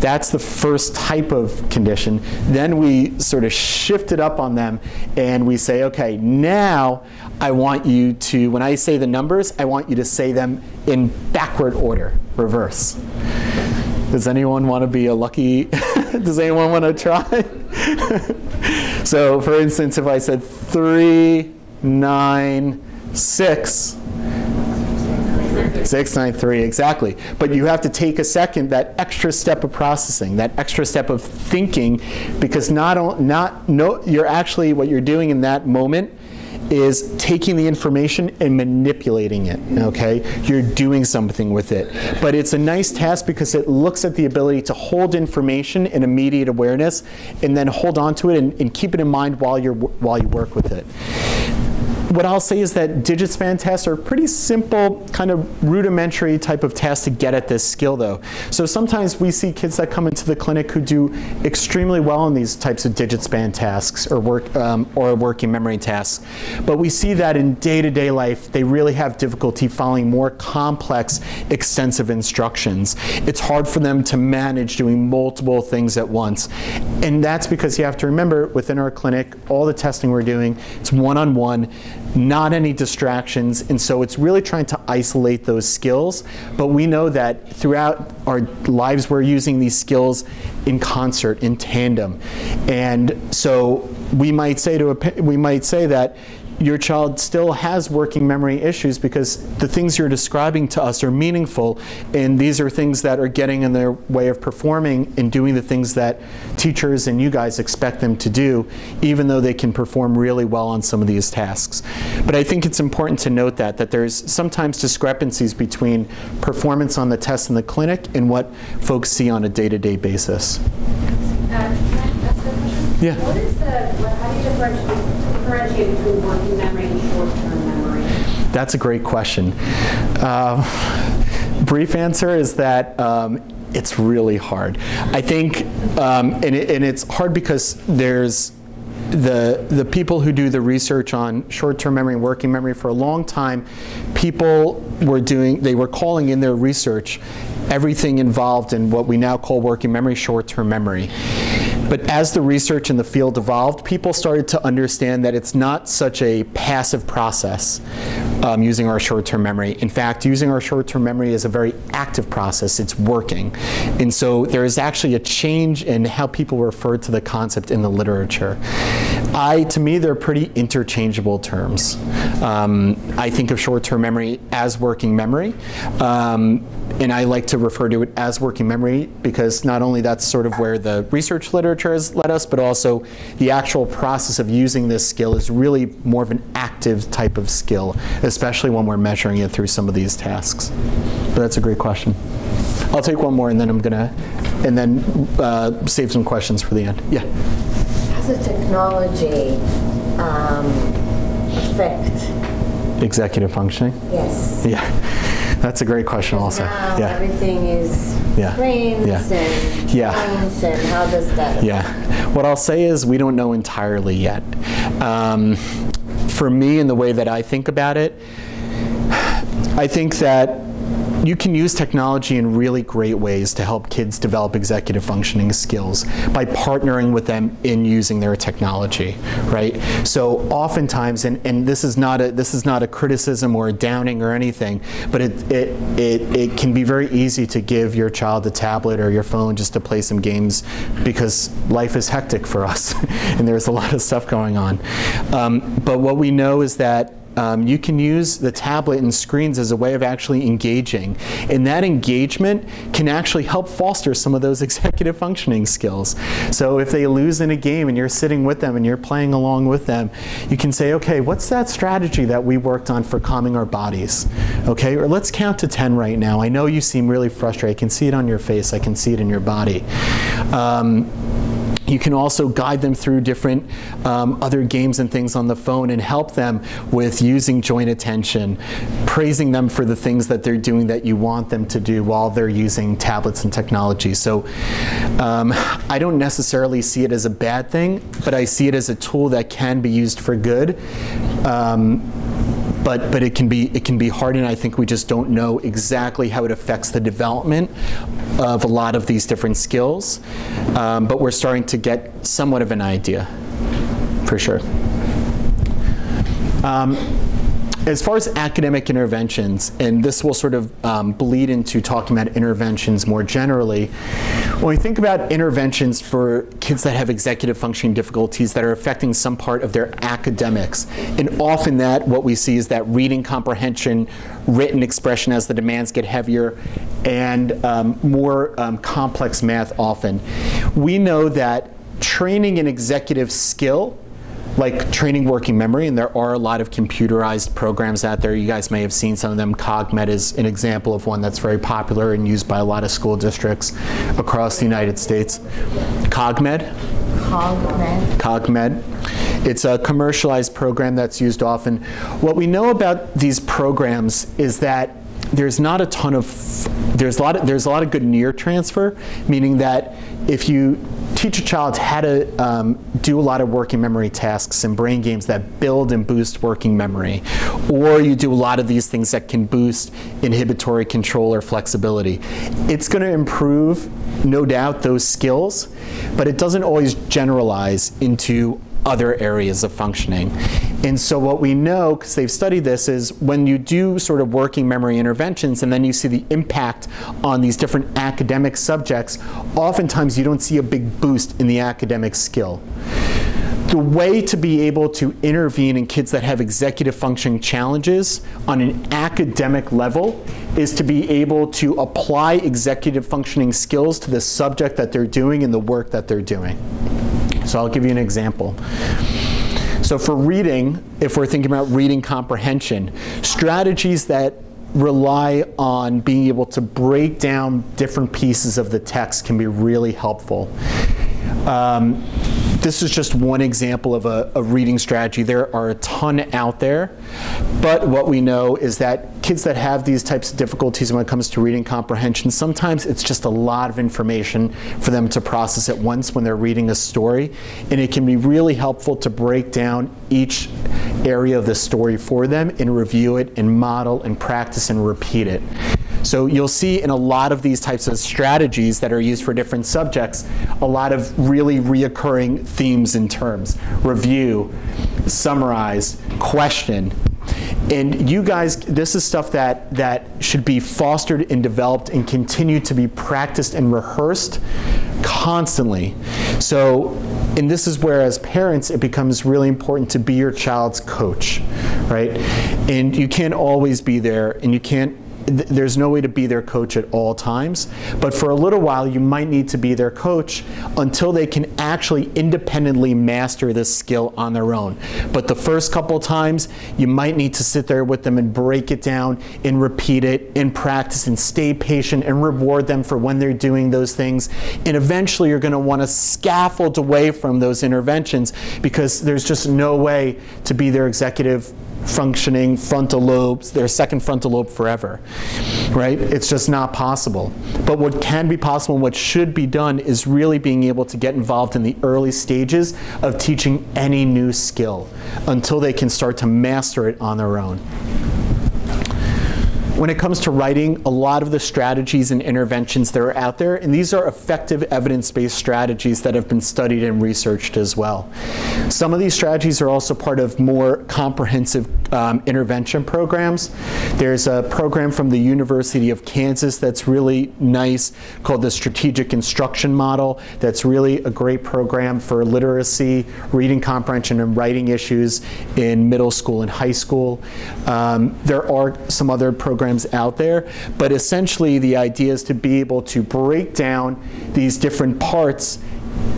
That's the first type of condition. Then we sort of shift it up on them and we say, okay, now I want you to, when I say the numbers, I want you to say them in backward order, reverse. Does anyone want to be a lucky, [laughs] does anyone want to try? [laughs] so for instance, if I said three, nine, six, 693, exactly. But you have to take a second, that extra step of processing, that extra step of thinking, because not, not no, you're actually, what you're doing in that moment is taking the information and manipulating it, okay? You're doing something with it. But it's a nice task because it looks at the ability to hold information in immediate awareness and then hold on to it and, and keep it in mind while, you're, while you work with it what I'll say is that digit span tests are pretty simple, kind of rudimentary type of tests to get at this skill though. So sometimes we see kids that come into the clinic who do extremely well in these types of digit span tasks or work um, or working memory tasks. But we see that in day-to-day -day life, they really have difficulty following more complex, extensive instructions. It's hard for them to manage doing multiple things at once. And that's because you have to remember within our clinic, all the testing we're doing, it's one-on-one. -on -one not any distractions, and so it's really trying to isolate those skills. But we know that throughout our lives, we're using these skills in concert, in tandem, and so we might say to a, we might say that your child still has working memory issues because the things you're describing to us are meaningful, and these are things that are getting in their way of performing and doing the things that teachers and you guys expect them to do, even though they can perform really well on some of these tasks. But I think it's important to note that, that there's sometimes discrepancies between performance on the test in the clinic and what folks see on a day-to-day basis. Uh, Can I ask a question? Yeah. What is the, what- how do you differentiate differentiate between working memory and short-term memory? That's a great question. Um, brief answer is that um, it's really hard. I think, um, and, it, and it's hard because there's the the people who do the research on short-term memory and working memory for a long time, people were doing they were calling in their research everything involved in what we now call working memory short-term memory. But as the research in the field evolved, people started to understand that it's not such a passive process um, using our short-term memory. In fact, using our short-term memory is a very active process. It's working. And so there is actually a change in how people refer to the concept in the literature. I, to me, they're pretty interchangeable terms. Um, I think of short-term memory as working memory. Um, and I like to refer to it as working memory because not only that's sort of where the research literature has led us, but also the actual process of using this skill is really more of an active type of skill, especially when we're measuring it through some of these tasks. But that's a great question. I'll take one more and then I'm gonna, and then uh, save some questions for the end. Yeah. Does technology um, affect? Executive functioning. Yes. Yeah. [laughs] That's a great question also. Yeah. everything is Yeah. screens Yeah. and Yeah. and how does that? Yeah. What I'll say is we don't know entirely yet. Um, for me, in the way that I think about it, I think that you can use technology in really great ways to help kids develop executive functioning skills by partnering with them in using their technology, right? So oftentimes, and, and this is not a this is not a criticism or a downing or anything, but it, it it it can be very easy to give your child a tablet or your phone just to play some games because life is hectic for us [laughs] and there's a lot of stuff going on. Um, but what we know is that um, you can use the tablet and screens as a way of actually engaging. And that engagement can actually help foster some of those [laughs] executive functioning skills. So if they lose in a game and you're sitting with them and you're playing along with them, you can say, okay, what's that strategy that we worked on for calming our bodies? Okay, or let's count to 10 right now. I know you seem really frustrated. I can see it on your face. I can see it in your body. Um, you can also guide them through different um, other games and things on the phone and help them with using joint attention, praising them for the things that they're doing that you want them to do while they're using tablets and technology. So um, I don't necessarily see it as a bad thing, but I see it as a tool that can be used for good. Um, but but it can be it can be hard and I think we just don't know exactly how it affects the development of a lot of these different skills. Um, but we're starting to get somewhat of an idea for sure. Um, as far as academic interventions, and this will sort of um, bleed into talking about interventions more generally, when we think about interventions for kids that have executive functioning difficulties that are affecting some part of their academics, and often that what we see is that reading comprehension, written expression as the demands get heavier, and um, more um, complex math often. We know that training an executive skill like training working memory, and there are a lot of computerized programs out there. You guys may have seen some of them. CogMed is an example of one that's very popular and used by a lot of school districts across the United States. CogMed? Cogman. CogMed. It's a commercialized program that's used often. What we know about these programs is that there's not a ton of there's a lot of, there's a lot of good near transfer, meaning that if you teach a child how to um, do a lot of working memory tasks and brain games that build and boost working memory, or you do a lot of these things that can boost inhibitory control or flexibility, it's going to improve, no doubt, those skills, but it doesn't always generalize into other areas of functioning. And so what we know, because they've studied this, is when you do sort of working memory interventions and then you see the impact on these different academic subjects, oftentimes you don't see a big boost in the academic skill. the way to be able to intervene in kids that have executive functioning challenges on an academic level is to be able to apply executive functioning skills to the subject that they're doing and the work that they're doing. So I'll give you an example. So for reading, if we're thinking about reading comprehension, strategies that rely on being able to break down different pieces of the text can be really helpful. Um, this is just one example of a, a, reading strategy. There are a ton out there, but what we know is that kids that have these types of difficulties when it comes to reading comprehension, sometimes it's just a lot of information for them to process at once when they're reading a story, and it can be really helpful to break down each area of the story for them and review it and model and practice and repeat it. So you'll see in a lot of these types of strategies that are used for different subjects, a lot of really reoccurring themes and terms. Review, summarize, question. And you guys, this is stuff that, that should be fostered and developed and continue to be practiced and rehearsed constantly. So, and this is where as parents it becomes really important to be your child's coach, right? And you can't always be there and you can't there's no way to be their coach at all times. But for a little while, you might need to be their coach until they can actually independently master this skill on their own. But the first couple times, you might need to sit there with them and break it down and repeat it and practice and stay patient and reward them for when they're doing those things. And eventually, you're going to want to scaffold away from those interventions because there's just no way to be their executive functioning frontal lobes, their second frontal lobe forever, right? It's just not possible. But what can be possible and what should be done is really being able to get involved in the early stages of teaching any new skill until they can start to master it on their own. When it comes to writing, a lot of the strategies and interventions that are out there, and these are effective evidence-based strategies that have been studied and researched as well. Some of these strategies are also part of more comprehensive um, intervention programs. There's a program from the University of Kansas that's really nice called the Strategic Instruction Model. That's really a great program for literacy, reading comprehension, and writing issues in middle school and high school. Um, there are some other programs programs out there, but essentially the idea is to be able to break down these different parts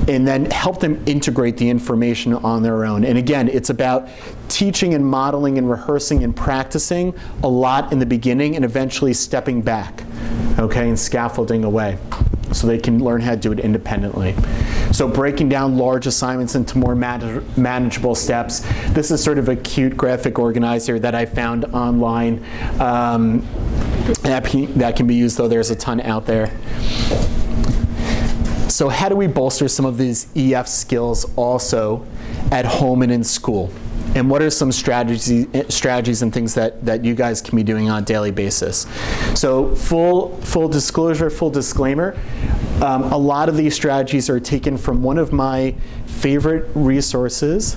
and then help them integrate the information on their own. And again, it's about teaching and modeling and rehearsing and practicing a lot in the beginning and eventually stepping back, okay, and scaffolding away so they can learn how to do it independently. So breaking down large assignments into more manage manageable steps. This is sort of a cute graphic organizer that I found online. Um, that, that can be used, though there's a ton out there. So how do we bolster some of these EF skills also at home and in school? And what are some strategies, strategies and things that, that you guys can be doing on a daily basis. So full, full disclosure, full disclaimer, um, a lot of these strategies are taken from one of my favorite resources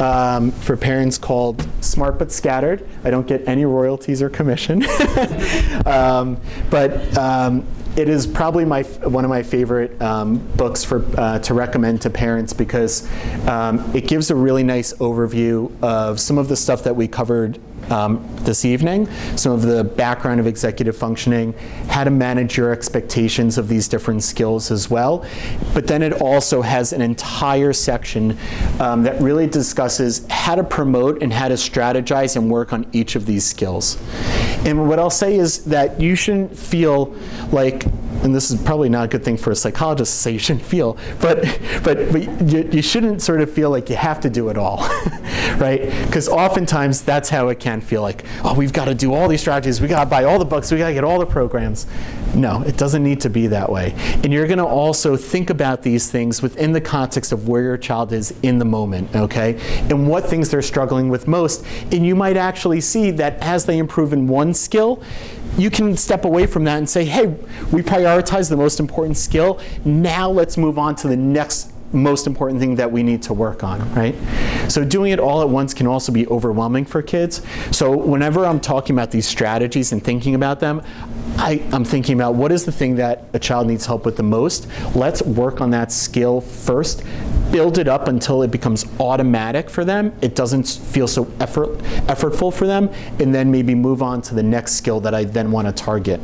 um, for parents called Smart But Scattered. I don't get any royalties or commission. [laughs] um, but um, it is probably my one of my favorite um, books for uh, to recommend to parents because um, it gives a really nice overview of some of the stuff that we covered um, this evening, some of the background of executive functioning, how to manage your expectations of these different skills as well. But then it also has an entire section um, that really discusses how to promote and how to strategize and work on each of these skills. And what I'll say is that you shouldn't feel like and this is probably not a good thing for a psychologist to say you shouldn't feel, but, but, but you, you shouldn't sort of feel like you have to do it all, [laughs] right? Because oftentimes that's how it can feel like, oh, we've got to do all these strategies, we got to buy all the books, we got to get all the programs. No, it doesn't need to be that way. And you're going to also think about these things within the context of where your child is in the moment, okay? And what things they're struggling with most. And you might actually see that as they improve in one skill, you can step away from that and say, hey, we prioritize the most important skill. Now let's move on to the next most important thing that we need to work on, right? So doing it all at once can also be overwhelming for kids. So whenever I'm talking about these strategies and thinking about them, I, am thinking about what is the thing that a child needs help with the most. Let's work on that skill first build it up until it becomes automatic for them. It doesn't feel so effort, effortful for them, and then maybe move on to the next skill that I then want to target.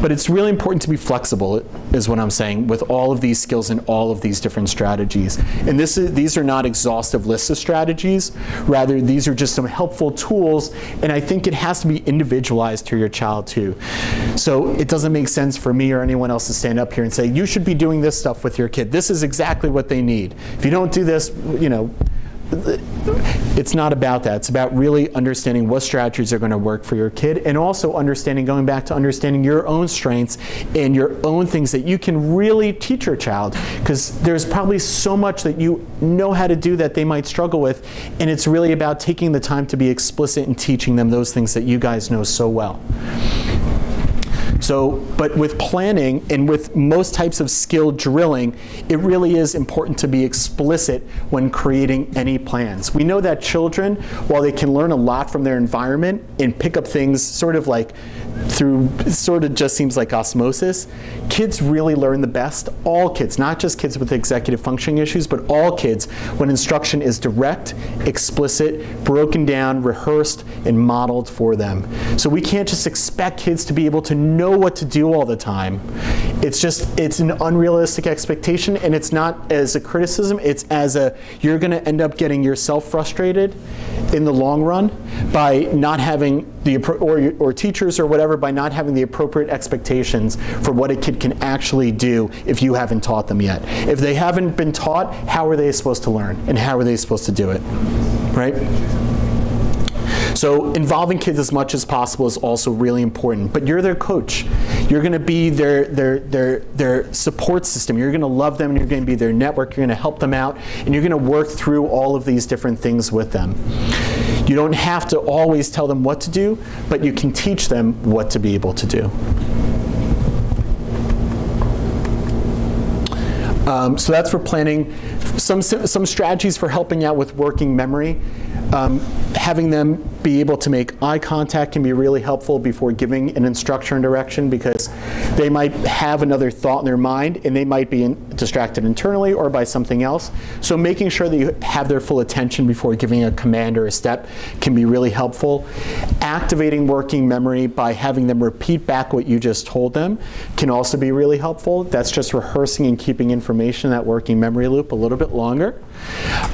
But it's really important to be flexible, is what I'm saying, with all of these skills and all of these different strategies. And this is, these are not exhaustive lists of strategies. Rather, these are just some helpful tools, and I think it has to be individualized to your child too. So it doesn't make sense for me or anyone else to stand up here and say, you should be doing this stuff with your kid. This is exactly what they need. If you don't do this, you know, it's not about that. It's about really understanding what strategies are going to work for your kid and also understanding, going back to understanding your own strengths and your own things that you can really teach your child. Because there's probably so much that you know how to do that they might struggle with. And it's really about taking the time to be explicit and teaching them those things that you guys know so well. So, but with planning and with most types of skill drilling, it really is important to be explicit when creating any plans. We know that children, while they can learn a lot from their environment and pick up things sort of like through, sort of just seems like osmosis, kids really learn the best. All kids, not just kids with executive functioning issues, but all kids when instruction is direct, explicit, broken down, rehearsed, and modeled for them. So we can't just expect kids to be able to know what to do all the time. It's just, it's an unrealistic expectation, and it's not as a criticism, it's as a, you're gonna end up getting yourself frustrated in the long run by not having the, or, or teachers or whatever, by not having the appropriate expectations for what a kid can actually do if you haven't taught them yet. If they haven't been taught, how are they supposed to learn? And how are they supposed to do it? Right? So involving kids as much as possible is also really important. But you're their coach. You're going to be their, their, their, their support system. You're going to love them. You're going to be their network. You're going to help them out. And you're going to work through all of these different things with them. You don't have to always tell them what to do, but you can teach them what to be able to do. Um, so that's for planning. Some, some strategies for helping out with working memory. Um, having them be able to make eye contact can be really helpful before giving an instruction and direction because they might have another thought in their mind and they might be in, distracted internally or by something else. So making sure that you have their full attention before giving a command or a step can be really helpful. Activating working memory by having them repeat back what you just told them can also be really helpful. That's just rehearsing and keeping information in that working memory loop a little bit longer.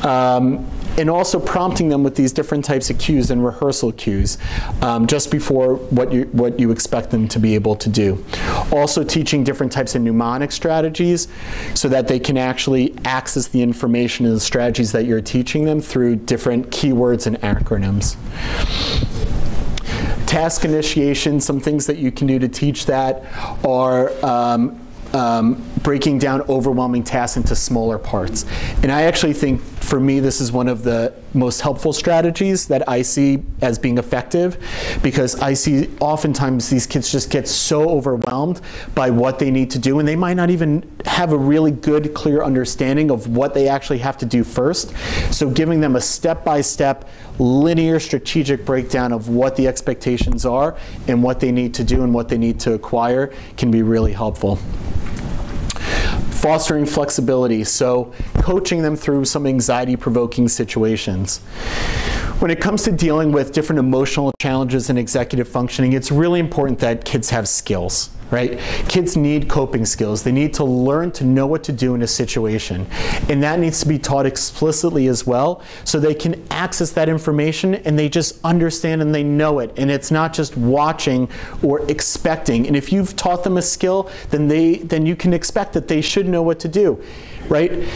Um, and also prompting them with these different types of cues and rehearsal cues um, just before what you, what you expect them to be able to do. Also teaching different types of mnemonic strategies so that they can actually access the information and the strategies that you're teaching them through different keywords and acronyms task initiation, some things that you can do to teach that are um, um, breaking down overwhelming tasks into smaller parts. And I actually think, for me, this is one of the most helpful strategies that I see as being effective because I see oftentimes these kids just get so overwhelmed by what they need to do and they might not even have a really good, clear understanding of what they actually have to do first. So giving them a step-by-step, linear, strategic breakdown of what the expectations are and what they need to do and what they need to acquire can be really helpful fostering flexibility, so coaching them through some anxiety provoking situations. When it comes to dealing with different emotional challenges and executive functioning, it's really important that kids have skills right? Kids need coping skills. They need to learn to know what to do in a situation. And that needs to be taught explicitly as well so they can access that information and they just understand and they know it. And it's not just watching or expecting. And if you've taught them a skill, then they then you can expect that they should know what to do right?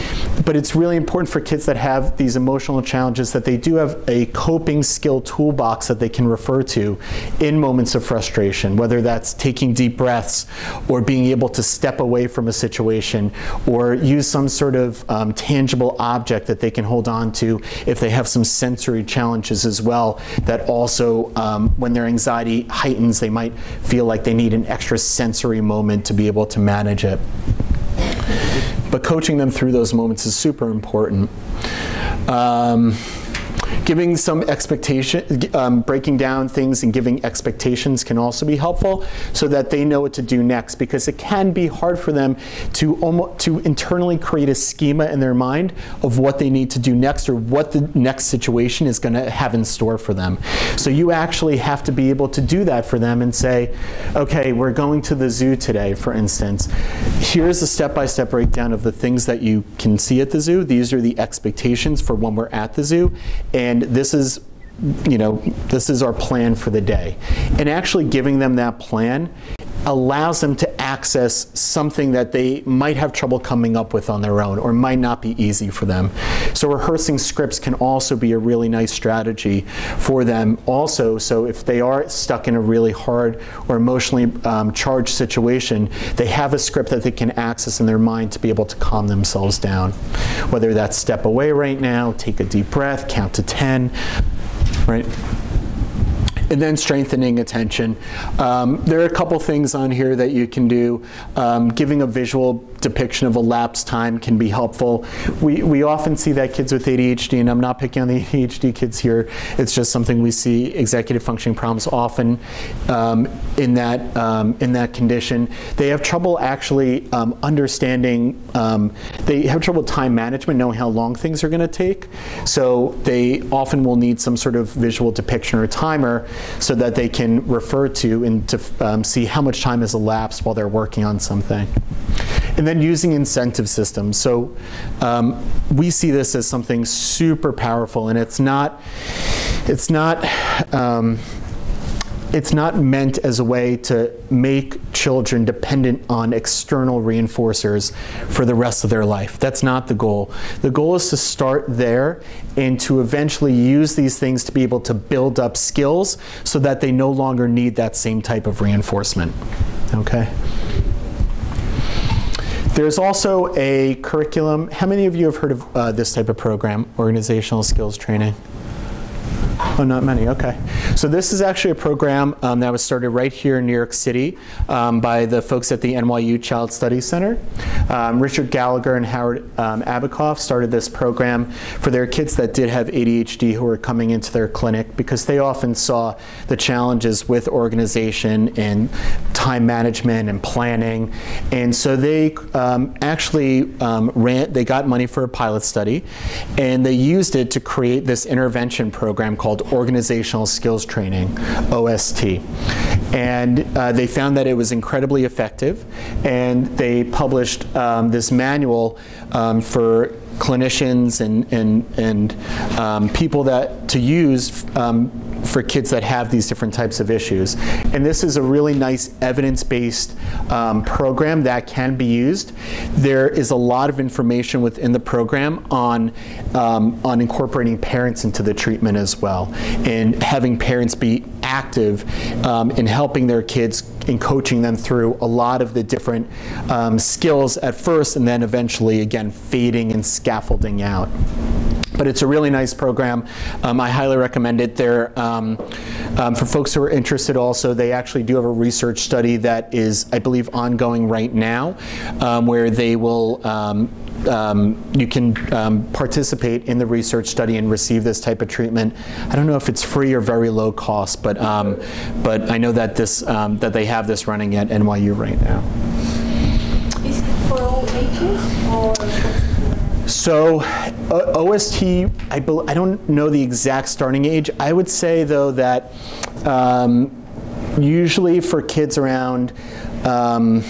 But it's really important for kids that have these emotional challenges that they do have a coping skill toolbox that they can refer to in moments of frustration, whether that's taking deep breaths or being able to step away from a situation or use some sort of um, tangible object that they can hold on to if they have some sensory challenges as well that also um, when their anxiety heightens they might feel like they need an extra sensory moment to be able to manage it. But coaching them through those moments is super important. Um, giving some expectation, um, breaking down things and giving expectations can also be helpful so that they know what to do next because it can be hard for them to almost to internally create a schema in their mind of what they need to do next or what the next situation is going to have in store for them. So you actually have to be able to do that for them and say, okay, we're going to the zoo today, for instance. Here's a step-by-step breakdown of the things that you can see at the zoo. These are the expectations for when we're at the zoo. And this is you know, this is our plan for the day. And actually giving them that plan allows them to access something that they might have trouble coming up with on their own or might not be easy for them. So rehearsing scripts can also be a really nice strategy for them also. So if they are stuck in a really hard or emotionally um, charged situation, they have a script that they can access in their mind to be able to calm themselves down. Whether that's step away right now, take a deep breath, count to 10, right? And then strengthening attention. Um, there are a couple things on here that you can do. Um, giving a visual depiction of elapsed time can be helpful. We, we often see that kids with ADHD, and I'm not picking on the ADHD kids here, it's just something we see executive functioning problems often um, in, that, um, in that condition. They have trouble actually um, understanding, um, they have trouble time management, knowing how long things are going to take. So they often will need some sort of visual depiction or timer so that they can refer to and to um, see how much time has elapsed while they're working on something. And then using incentive systems. So um, we see this as something super powerful, and it's not, it's not, um, it's not meant as a way to make children dependent on external reinforcers for the rest of their life. That's not the goal. The goal is to start there and to eventually use these things to be able to build up skills so that they no longer need that same type of reinforcement. Okay? There's also a curriculum. How many of you have heard of uh, this type of program, organizational skills training? Oh, not many, okay. So this is actually a program um, that was started right here in New York City um, by the folks at the NYU Child Studies Center. Um, Richard Gallagher and Howard um, Abikoff started this program for their kids that did have ADHD who were coming into their clinic because they often saw the challenges with organization and time management and planning. And so they um, actually um, ran, they got money for a pilot study and they used it to create this intervention program called called Organizational Skills Training, OST. And uh, they found that it was incredibly effective, and they published um, this manual um, for clinicians and, and, and um, people that to use um, for kids that have these different types of issues. And this is a really nice evidence-based um, program that can be used. There is a lot of information within the program on, um, on incorporating parents into the treatment as well and having parents be active um, in helping their kids and coaching them through a lot of the different um, skills at first and then eventually again fading and scaffolding out but it's a really nice program. Um, I highly recommend it. There, um, um, for folks who are interested also, they actually do have a research study that is, I believe, ongoing right now, um, where they will um, um, you can um, participate in the research study and receive this type of treatment. I don't know if it's free or very low cost, but um, but I know that this that they have this running at NYU right now. Is it for all ages or? So uh, OST, I, I, don't know the exact starting age. I would say though that um, usually for kids around um,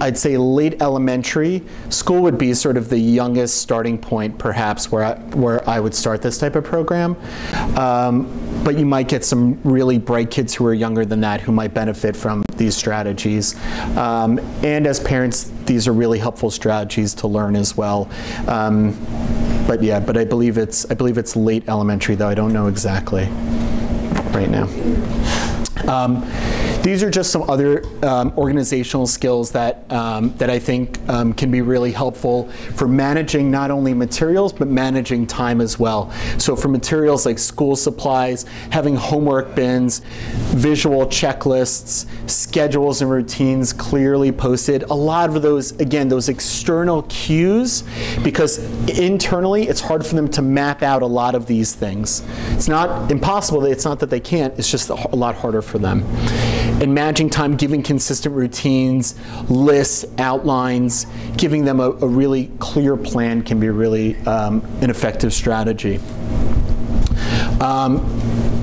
I'd say late elementary school would be sort of the youngest starting point perhaps where I, where I would start this type of program. Um, but you might get some really bright kids who are younger than that who might benefit from these strategies. Um, and as parents, these are really helpful strategies to learn as well. Um, but yeah, but I believe it's I believe it's late elementary though. I don't know exactly right now. These are just some other um, organizational skills that, um, that I think um, can be really helpful for managing not only materials, but managing time as well. So for materials like school supplies, having homework bins, visual checklists, schedules and routines clearly posted, a lot of those, again, those external cues, because internally it's hard for them to map out a lot of these things. It's not impossible, it's not that they can't, it's just a lot harder for them. And managing time, giving consistent routines, lists, outlines, giving them a, a really clear plan can be really um, an effective strategy. Um,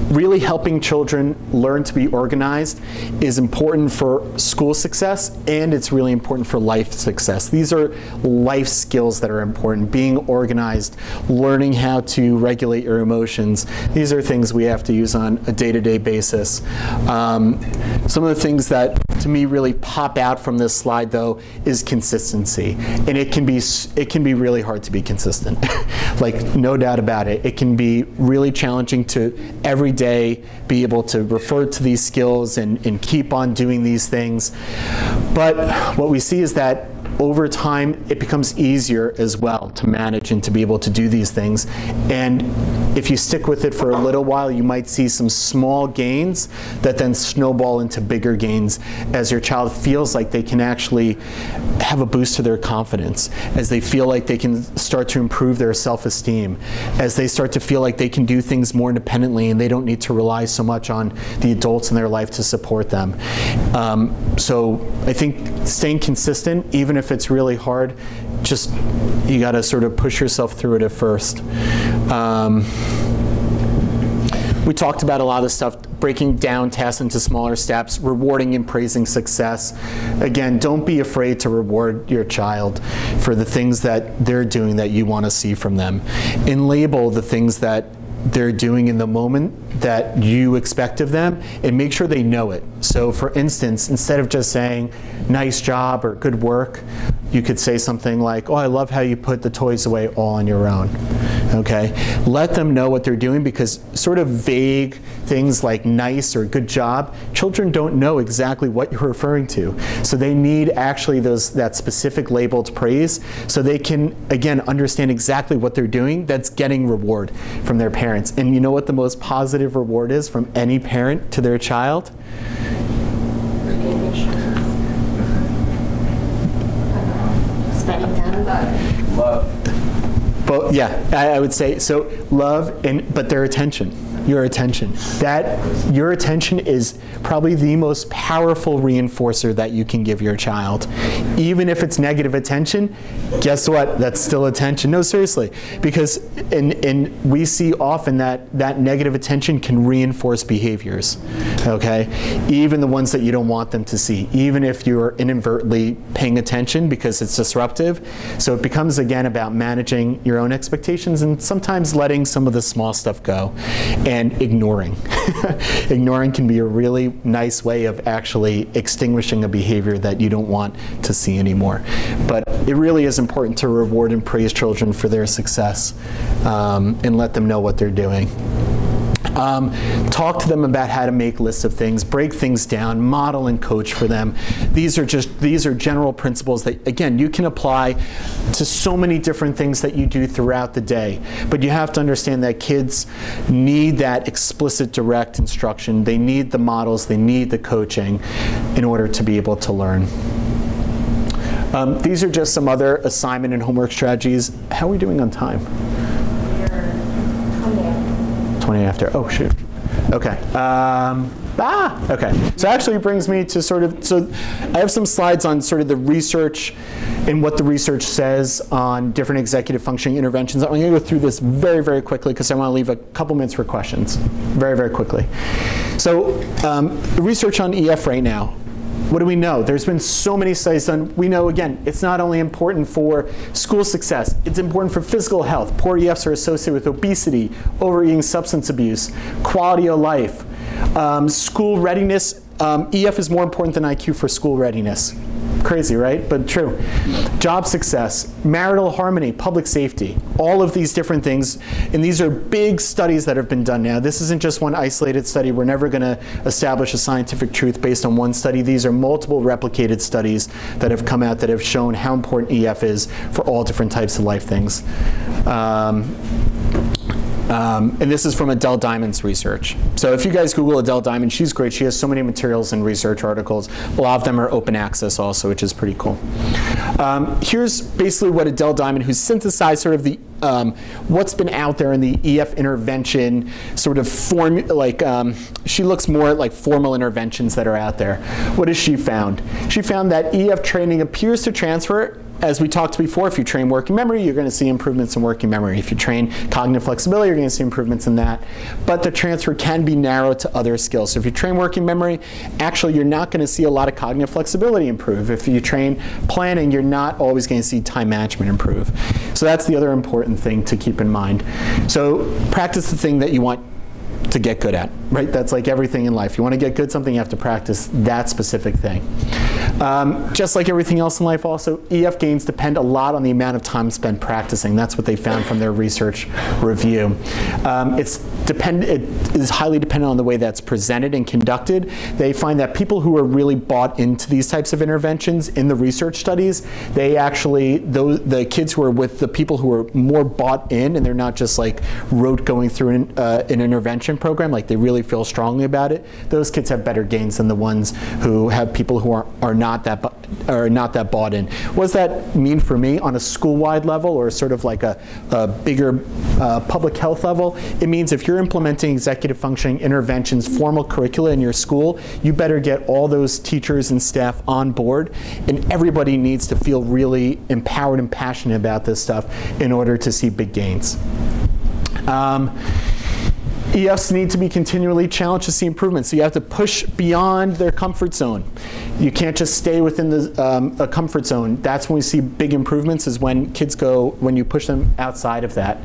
really helping children learn to be organized is important for school success and it's really important for life success. These are life skills that are important. Being organized, learning how to regulate your emotions. These are things we have to use on a day-to-day basis. Um, some of the things that to me really pop out from this slide though is consistency. And it can be it can be really hard to be consistent. [laughs] like no doubt about it. It can be really challenging to every day be able to refer to these skills and, and keep on doing these things. But what we see is that over time, it becomes easier as well to manage and to be able to do these things. And if you stick with it for a little while, you might see some small gains that then snowball into bigger gains as your child feels like they can actually have a boost to their confidence, as they feel like they can start to improve their self-esteem, as they start to feel like they can do things more independently and they don't need to rely so much on the adults in their life to support them. Um, so I think staying consistent, even if it's really hard, just you got to sort of push yourself through it at first. Um, we talked about a lot of stuff, breaking down tasks into smaller steps, rewarding and praising success. Again, don't be afraid to reward your child for the things that they're doing that you want to see from them. And label the things that they're doing in the moment that you expect of them and make sure they know it. So for instance, instead of just saying nice job or good work, you could say something like, oh, I love how you put the toys away all on your own. Okay? Let them know what they're doing because sort of vague things like nice or good job, children don't know exactly what you're referring to. So they need actually those that specific labeled praise so they can again understand exactly what they're doing that's getting reward from their parents. And you know what the most positive reward is from any parent to their child? Love. But yeah, I, I would say so. Love and but their attention, your attention. That your attention is probably the most powerful reinforcer that you can give your child. Even if it's negative attention, guess what? That's still attention. No, seriously, because and and we see often that that negative attention can reinforce behaviors. Okay, even the ones that you don't want them to see. Even if you're inadvertently paying attention because it's disruptive. So it becomes again about managing your own expectations and sometimes letting some of the small stuff go and ignoring. [laughs] ignoring can be a really nice way of actually extinguishing a behavior that you don't want to see anymore. But it really is important to reward and praise children for their success um, and let them know what they're doing. Um, talk to them about how to make lists of things, break things down, model and coach for them. These are just these are general principles that again you can apply to so many different things that you do throughout the day. But you have to understand that kids need that explicit direct instruction. They need the models, they need the coaching in order to be able to learn. Um, these are just some other assignment and homework strategies. How are we doing on time? 20 after. Oh, shoot. Okay. Um, ah, okay. So actually brings me to sort of, so I have some slides on sort of the research and what the research says on different executive functioning interventions. I'm going to go through this very, very quickly because I want to leave a couple minutes for questions. Very, very quickly. So um, the research on EF right now, what do we know? There's been so many studies done. We know, again, it's not only important for school success, it's important for physical health. Poor EFs are associated with obesity, overeating, substance abuse, quality of life, um, school readiness. Um, EF is more important than IQ for school readiness. Crazy, right? But true. Job success, marital harmony, public safety, all of these different things. And these are big studies that have been done now. This isn't just one isolated study. We're never going to establish a scientific truth based on one study. These are multiple replicated studies that have come out that have shown how important EF is for all different types of life things. Um, um, and this is from Adele Diamond's research. So if you guys Google Adele Diamond, she's great. She has so many materials and research articles. A lot of them are open access also, which is pretty cool. Um, here's basically what Adele Diamond, who's synthesized sort of the um, what's been out there in the EF intervention sort of form, like um, she looks more at like formal interventions that are out there. What has she found? She found that EF training appears to transfer as we talked before, if you train working memory, you're going to see improvements in working memory. If you train cognitive flexibility, you're going to see improvements in that. But the transfer can be narrowed to other skills. So if you train working memory, actually you're not going to see a lot of cognitive flexibility improve. If you train planning, you're not always going to see time management improve. So that's the other important thing to keep in mind. So practice the thing that you want to get good at, right? That's like everything in life. You want to get good at something, you have to practice that specific thing. Um, just like everything else in life also, EF gains depend a lot on the amount of time spent practicing. That's what they found from their research review. Um, it's depend, it is highly dependent on the way that's presented and conducted. They find that people who are really bought into these types of interventions in the research studies, they actually, those, the kids who are with the people who are more bought in and they're not just like rote going through an, uh, an intervention program, like they really feel strongly about it, those kids have better gains than the ones who have people who are, are not that are not that bought in. What does that mean for me on a school-wide level or sort of like a, a bigger uh, public health level? It means if you're implementing executive functioning interventions, formal curricula in your school, you better get all those teachers and staff on board, and everybody needs to feel really empowered and passionate about this stuff in order to see big gains. Um, EFs need to be continually challenged to see improvement. So you have to push beyond their comfort zone. You can't just stay within the, um, a comfort zone. That's when we see big improvements is when kids go, when you push them outside of that.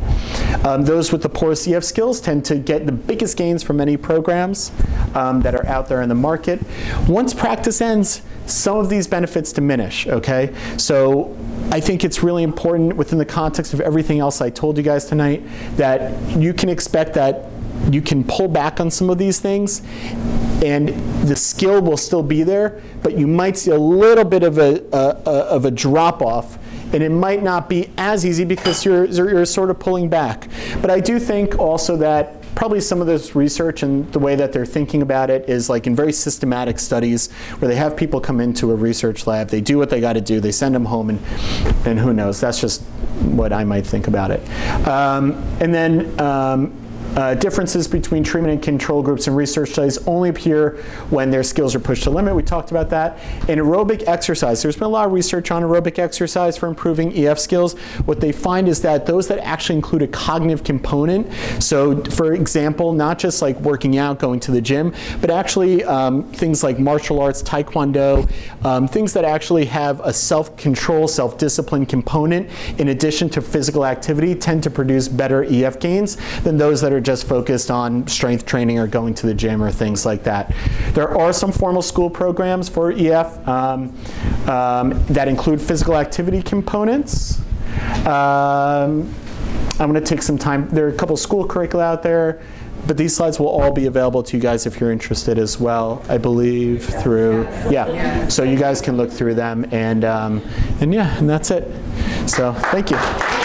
Um, those with the poorest EF skills tend to get the biggest gains from many programs um, that are out there in the market. Once practice ends, some of these benefits diminish, okay? So I think it's really important within the context of everything else I told you guys tonight that you can expect that you can pull back on some of these things and the skill will still be there, but you might see a little bit of a, a, a of a drop off and it might not be as easy because you're, you're sort of pulling back. But I do think also that probably some of this research and the way that they're thinking about it is like in very systematic studies where they have people come into a research lab, they do what they got to do, they send them home, and, and who knows, that's just what I might think about it. Um, and then um, uh, differences between treatment and control groups in research studies only appear when their skills are pushed to limit. We talked about that. In aerobic exercise, there's been a lot of research on aerobic exercise for improving EF skills. What they find is that those that actually include a cognitive component, so for example, not just like working out, going to the gym, but actually um, things like martial arts, taekwondo, um, things that actually have a self-control, self-discipline component in addition to physical activity tend to produce better EF gains than those that are are just focused on strength training or going to the gym or things like that. There are some formal school programs for EF um, um, that include physical activity components. Um, I'm going to take some time. There are a couple school curricula out there, but these slides will all be available to you guys if you're interested as well, I believe, through, yeah. So you guys can look through them, and, um, and yeah, and that's it. So thank you.